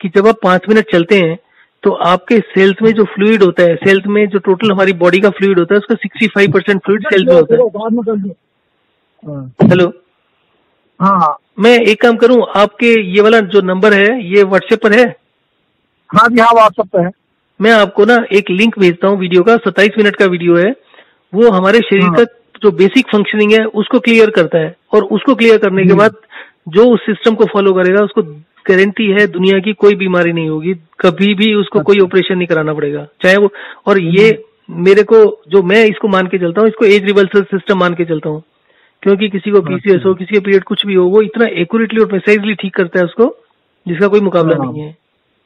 कि जब आप पाँच मिनट चलते हैं तो आपके सेल्स में जो फ्लूड होता है सेल्स में जो टोटल हमारी बॉडी का फ्लूड होता है उसका 65 परसेंट फ्लूड सेल्स में होता है। हाँ, हेलो हाँ हाँ। मैं एक काम करूँ आपके ये वाला जो नंबर है ये व्हाट्सएप पर है? हाँ जी हाँ व्हाट्सएप पे है। मैं आपको ना एक लिंक भेजता हूँ वीडियो का 27 मिनट का वीडियो है। वो हमारे शरीर हाँ। का जो बेसिक फंक्शनिंग है उसको क्लियर करता है। और उसको क्लियर करने के। बाद जो उस सिस्टम को फॉलो करेगा उसको गारंटी है दुनिया की कोई बीमारी नहीं होगी। कभी भी उसको कोई ऑपरेशन नहीं कराना पड़ेगा। चाहे वो और ये मेरे को जो मैं इसको मान के चलता हूँ इसको एज रिवर्सल सिस्टम मान के चलता हूँ। क्योंकि किसी को पीसीएस हो किसी का पीरियड कुछ भी हो वो इतना एक्यूरेटली और प्रिसाइजली ठीक करता है उसको जिसका कोई मुकाबला हाँ। नहीं है।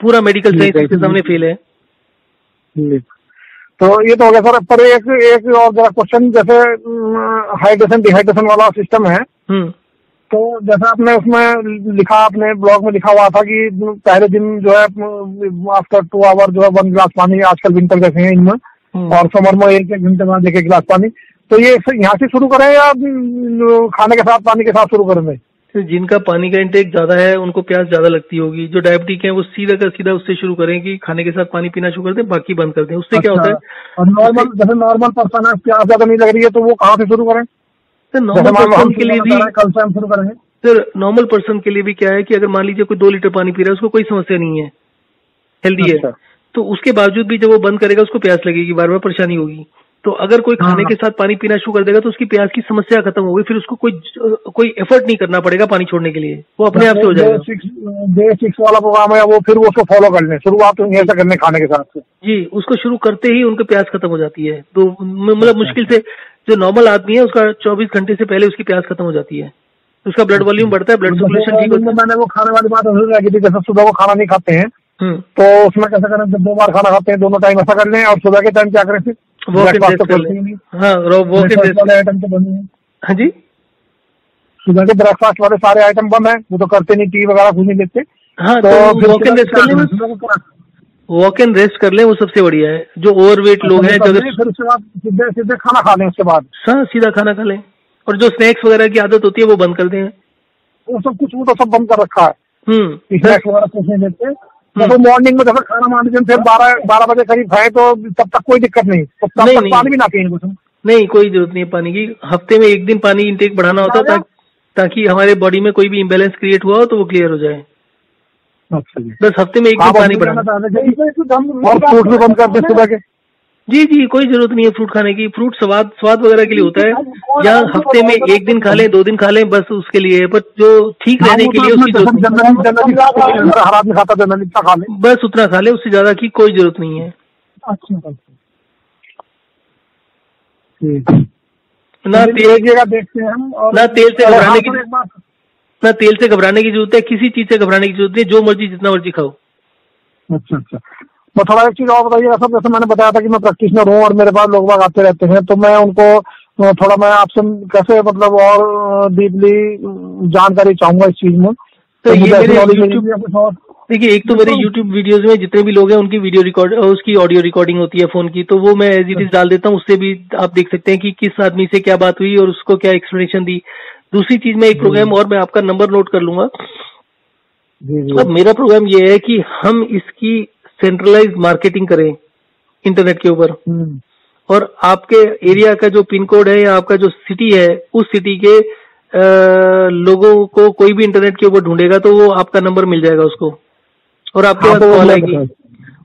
पूरा मेडिकल साइंस ठीक सामने फेल है। तो ये तो हो गया सर पर एक एक और जरा क्वेश्चन जैसे हाइड्रेशन डिहाइड्रेशन वाला सिस्टम है। हम्म। तो जैसा आपने उसमें लिखा आपने ब्लॉग में लिखा हुआ था कि पहले दिन जो है आफ्टर टू आवर जो है वन गिलास पानी आजकल विंटर जैसे हैं इनमें। हम्म। और समर में एक एक घंटे बाद एक एक गिलास पानी। तो ये यहाँ से शुरू करें या खाने के साथ पानी के साथ शुरू करें जिनका पानी का इंटेक ज़्यादा है उनको प्यास ज़्यादा लगती होगी। जो डायबिटिक है वो सीधा का सीधा उससे शुरू करें कि खाने के साथ पानी पीना शुरू कर दें बाकी बंद कर दें। उससे अच्छा, क्या होता है? और नॉर्मल जैसे नॉर्मल पर्सन है प्यास ज़्यादा नहीं लग रही है तो वो कहाँ से शुरू करें? जैसे नॉर्मल पर्सन के लिए भी कल से हम शुरू करेंगे। सर नॉर्मल पर्सन के लिए भी क्या है कि अगर मान लीजिए कोई दो लीटर पानी पी रहा है उसको कोई समस्या नहीं है। हेल्दी है। अच्छा। तो उसके बावजूद भी जब वो बंद करेगा उसको प्यास लगेगी बार बार परेशानी होगी। तो अगर कोई खाने हाँ। के साथ पानी पीना शुरू कर देगा तो उसकी प्यास की समस्या खत्म होगी। फिर उसको कोई कोई एफर्ट नहीं करना पड़ेगा पानी छोड़ने के लिए। वो अपने आप से हो जाएगा। डे सिक्स वाला प्रोग्राम है वो फिर वो उसको फॉलो कर लें। शुरुआत तो यहीं से करने खाने के साथ से। जी उसको शुरू करते ही उनकी प्यास खत्म हो जाती है। तो मतलब अच्छा। मुश्किल से जो नॉर्मल आदमी है उसका 24 घंटे से पहले उसकी प्यास खत्म हो जाती है। उसका ब्लड वॉल्यूम बढ़ता है ब्लड सर्कुलेशन ठीक होता है। मैंने वो खाने वाली बात लगी थी जैसे सुबह को खाना नहीं खाते हैं हम्म। तो उसमें कैसे करें? जब दो बार खाना खाते हैं दोनों टाइम ऐसा कर लें और सुबह के टाइम क्या करें फिर? तो कर लें। हाँ आइटम तो हैं। हाँ जी। सुबह के ब्रेकफास्ट वाले सारे आइटम बंद है वो तो करते नहीं टी वगैरह कुछ नहीं लेते हाँ तो तो वॉक इन रेस्ट कर लें वॉक इन रेस्ट कर लें वो सबसे बढ़िया है। जो ओवरवेट लोग हैं जो अगर लें, फिर उसके बाद सीधे सीधे खाना खा लें उसके बाद। हाँ सीधा खाना खा लें। और जो स्नैक्स वगैरह की आदत होती है वो बंद कर दें। वो सब कुछ वो तो सब बंद कर रखा है। हम्म। स्नैक्स वगैरह कुछ नहीं लेते तो मॉर्निंग में जैसे खाना मान लीजिए फिर बारह बारह बजे करीब खाए तो तब तक कोई दिक्कत नहीं। तो तब नहीं, तक नहीं। पानी भी ना पिए कुछ नहीं कोई ज़रूरत नहीं है पानी की। हफ़्ते में एक दिन पानी इंटेक बढ़ाना होता है ताकि हमारे बॉडी में कोई भी इम्बेलेंस क्रिएट हुआ हो तो वो क्लियर हो जाए। अच्छा बस हफ़्ते में एक दिन पानी बढ़ाना। चाहते हैं और फ्रूट भी बंद कर दे सुबह के। जी जी कोई ज़रूरत नहीं है फ्रूट खाने की। फ्रूट स्वाद स्वाद वगैरह के लिए होता है। या हफ़्ते में एक दिन खा लें दो दिन खा लें बस उसके लिए है। पर जो ठीक रहने के लिए उसकी ज़रूरत बस उतना खा लें उससे ज़्यादा की कोई ज़रूरत नहीं है। अच्छा अच्छा। ना तेल देखते हम और ना तेल से घबराने की- ना तेल से घबराने की ज़रूरत है किसी चीज़ से घबराने की ज़रूरत नहीं जो मर्ज़ी जितना मर्ज़ी खाओ। अच्छा अच्छा। मैं थोड़ा एक चीज़ और बताइएगा सर जैसे मैंने बताया था कि मैं प्रैक्टिशनर हूँ और मेरे पास लोग बाग आते रहते हैं तो मैं उनको थोड़ा मैं आपसे कैसे मतलब और डीपली जानकारी चाहूँगा इस चीज़ में। तो ये मेरे YouTube- मिलेगी या और। देखिए एक तो मेरे YouTube वीडियोस में जितने भी लोग हैं उनकी वीडियो रिकॉर्ड उसकी ऑडियो रिकॉर्डिंग होती है फ़ोन की तो वो मैं एज इट इज़ डाल देता हूँ उससे भी आप देख सकते हैं कि किस आदमी से क्या बात हुई और उसको क्या एक्सप्लेनेशन दी। दूसरी चीज़ में एक प्रोग्राम और मैं आपका नंबर नोट कर लूँगा। अब मेरा प्रोग्राम ये है कि हम इसकी सेंट्रलाइज मार्केटिंग करें इंटरनेट के ऊपर। हम्म, और आपके एरिया का जो पिन कोड है या आपका जो सिटी है उस सिटी के अ, लोगों को कोई भी इंटरनेट के ऊपर ढूंढेगा तो वो आपका नंबर मिल जाएगा उसको। और आपके हाँ, पास तो कॉल आएगी।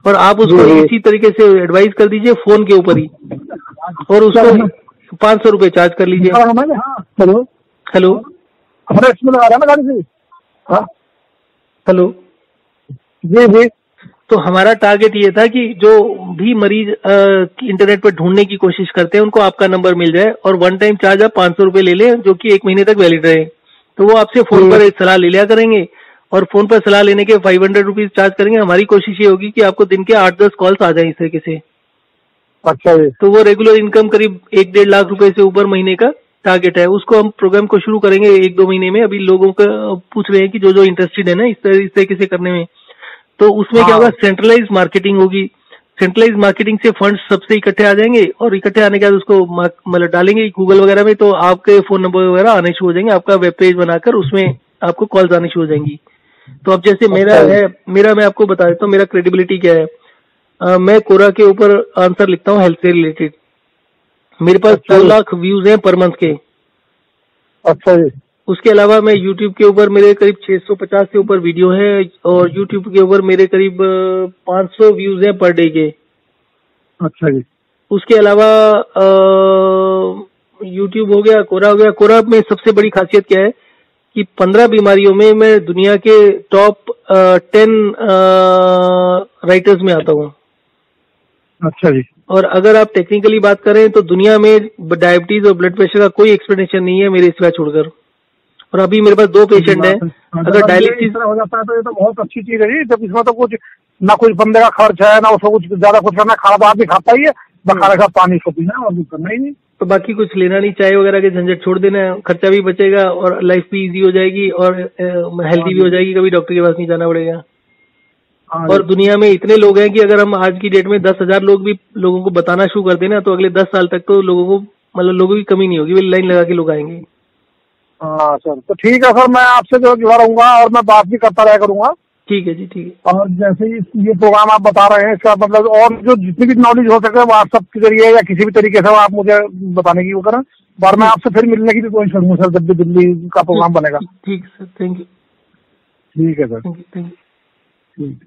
और आप उसको। इसी तरीके से एडवाइस कर दीजिए फ़ोन के ऊपर ही। और उसको पाँच सौ रुपये चार्ज कर लीजिए। हेलो हेलो हेलो जी जी। तो हमारा टारगेट ये था कि जो भी मरीज़ इंटरनेट पर ढूँढने की कोशिश करते हैं उनको आपका नंबर मिल जाए और वन टाइम चार्ज आप पाँच सौ रुपये ले लें जो कि एक महीने तक वैलिड रहे। तो वो आपसे फ़ोन पर सलाह ले लिया करेंगे और फ़ोन पर सलाह लेने के फाइव हंड्रेड रुपीज़ चार्ज करेंगे। हमारी कोशिश ये होगी कि आपको दिन के आठ दस कॉल्स आ जाए इस तरीके से। अच्छा जी। तो वो रेगुलर इनकम करीब एक डेढ़ लाख रुपए से ऊपर महीने का टारगेट है। उसको हम प्रोग्राम को शुरू करेंगे एक दो महीने में। अभी लोगों का पूछ रहे हैं कि जो जो इंटरेस्टेड है ना इस तरीके से करने में। तो उसमें क्या हाँ। होगा? सेंट्रलाइज मार्केटिंग होगी। सेंट्रलाइज मार्केटिंग से फंड्स सबसे इकट्ठे आ जाएँगे और इकट्ठे आने के बाद उसको मतलब डालेंगे गूगल वगैरह में तो आपके फ़ोन नंबर वगैरह आने शुरू हो जाएँगे। आपका वेब पेज बनाकर उसमें आपको कॉल्स आने शुरू हो जाएँगी। तो अब जैसे मेरा अच्छा। है मेरा मैं आपको बता देता हूँ मेरा क्रेडिबिलिटी क्या है? अ, मैं कोरा के ऊपर आंसर लिखता हूँ हेल्थ से रिलेटेड मेरे पास अच्छा। दो लाख व्यूज़ हैं पर मंथ के। अच्छा जी। उसके अलावा मैं YouTube के ऊपर मेरे करीब 650 से ऊपर वीडियो है और YouTube के ऊपर मेरे करीब अ, 500 व्यूज़ हैं पर डे के। अच्छा जी। उसके अलावा यूट्यूब हो गया कोरा हो गया। कोरा में सबसे बड़ी खासियत क्या है कि पंद्रह बीमारियों में मैं दुनिया के टॉप टेन राइटर्स में आता हूँ। अच्छा जी। और अगर आप टेक्निकली बात करें तो दुनिया में डायबिटीज़ और ब्लड प्रेशर का कोई एक्सप्लेनेशन नहीं है मेरे सिवा छोड़कर। और अभी मेरे पास दो पेशेंट है। अगर डायलिसिस हो जाता है तो ये तो बहुत अच्छी चीज़ है जब इसमें तो कुछ ना कुछ बंदे का खर्च है ना उसको कुछ ज़्यादा कुछ करना खाना तो आदमी खाता ही है बस खाने का पानी को पीना और कुछ करना ही नहीं। तो बाकी कुछ लेना नहीं चाय वगैरह के झंझट छोड़ देना है। खर्चा भी बचेगा और लाइफ भी इजी हो जाएगी और हेल्दी भी हो जाएगी। कभी डॉक्टर के पास नहीं जाना पड़ेगा। हाँ और दुनिया में इतने लोग हैं कि अगर हम आज की डेट में दस हज़ार लोग भी लोगों को बताना शुरू कर देना तो अगले दस साल तक तो लोगों को मतलब लोगों की कमी नहीं होगी। वे लाइन लगा के लोग आएँगे। हाँ सर। तो ठीक है सर मैं आपसे जो जुड़ा रहूँगा और मैं बात भी करता रहा करूँगा। ठीक है जी ठीक है। और जैसे ही ये प्रोग्राम आप बता रहे हैं इसका मतलब और जो जितनी भी नॉलेज हो सके व्हाट्सअप के ज़रिए या किसी भी तरीके से आप मुझे बताने की वो करें। और मैं आपसे फिर मिलने की भी कोशिश करूँगा सर जब भी दिल्ली का प्रोग्राम बनेगा। ठीक सर। थैंक यू ठीक है sir. Thank you thank you ठीक।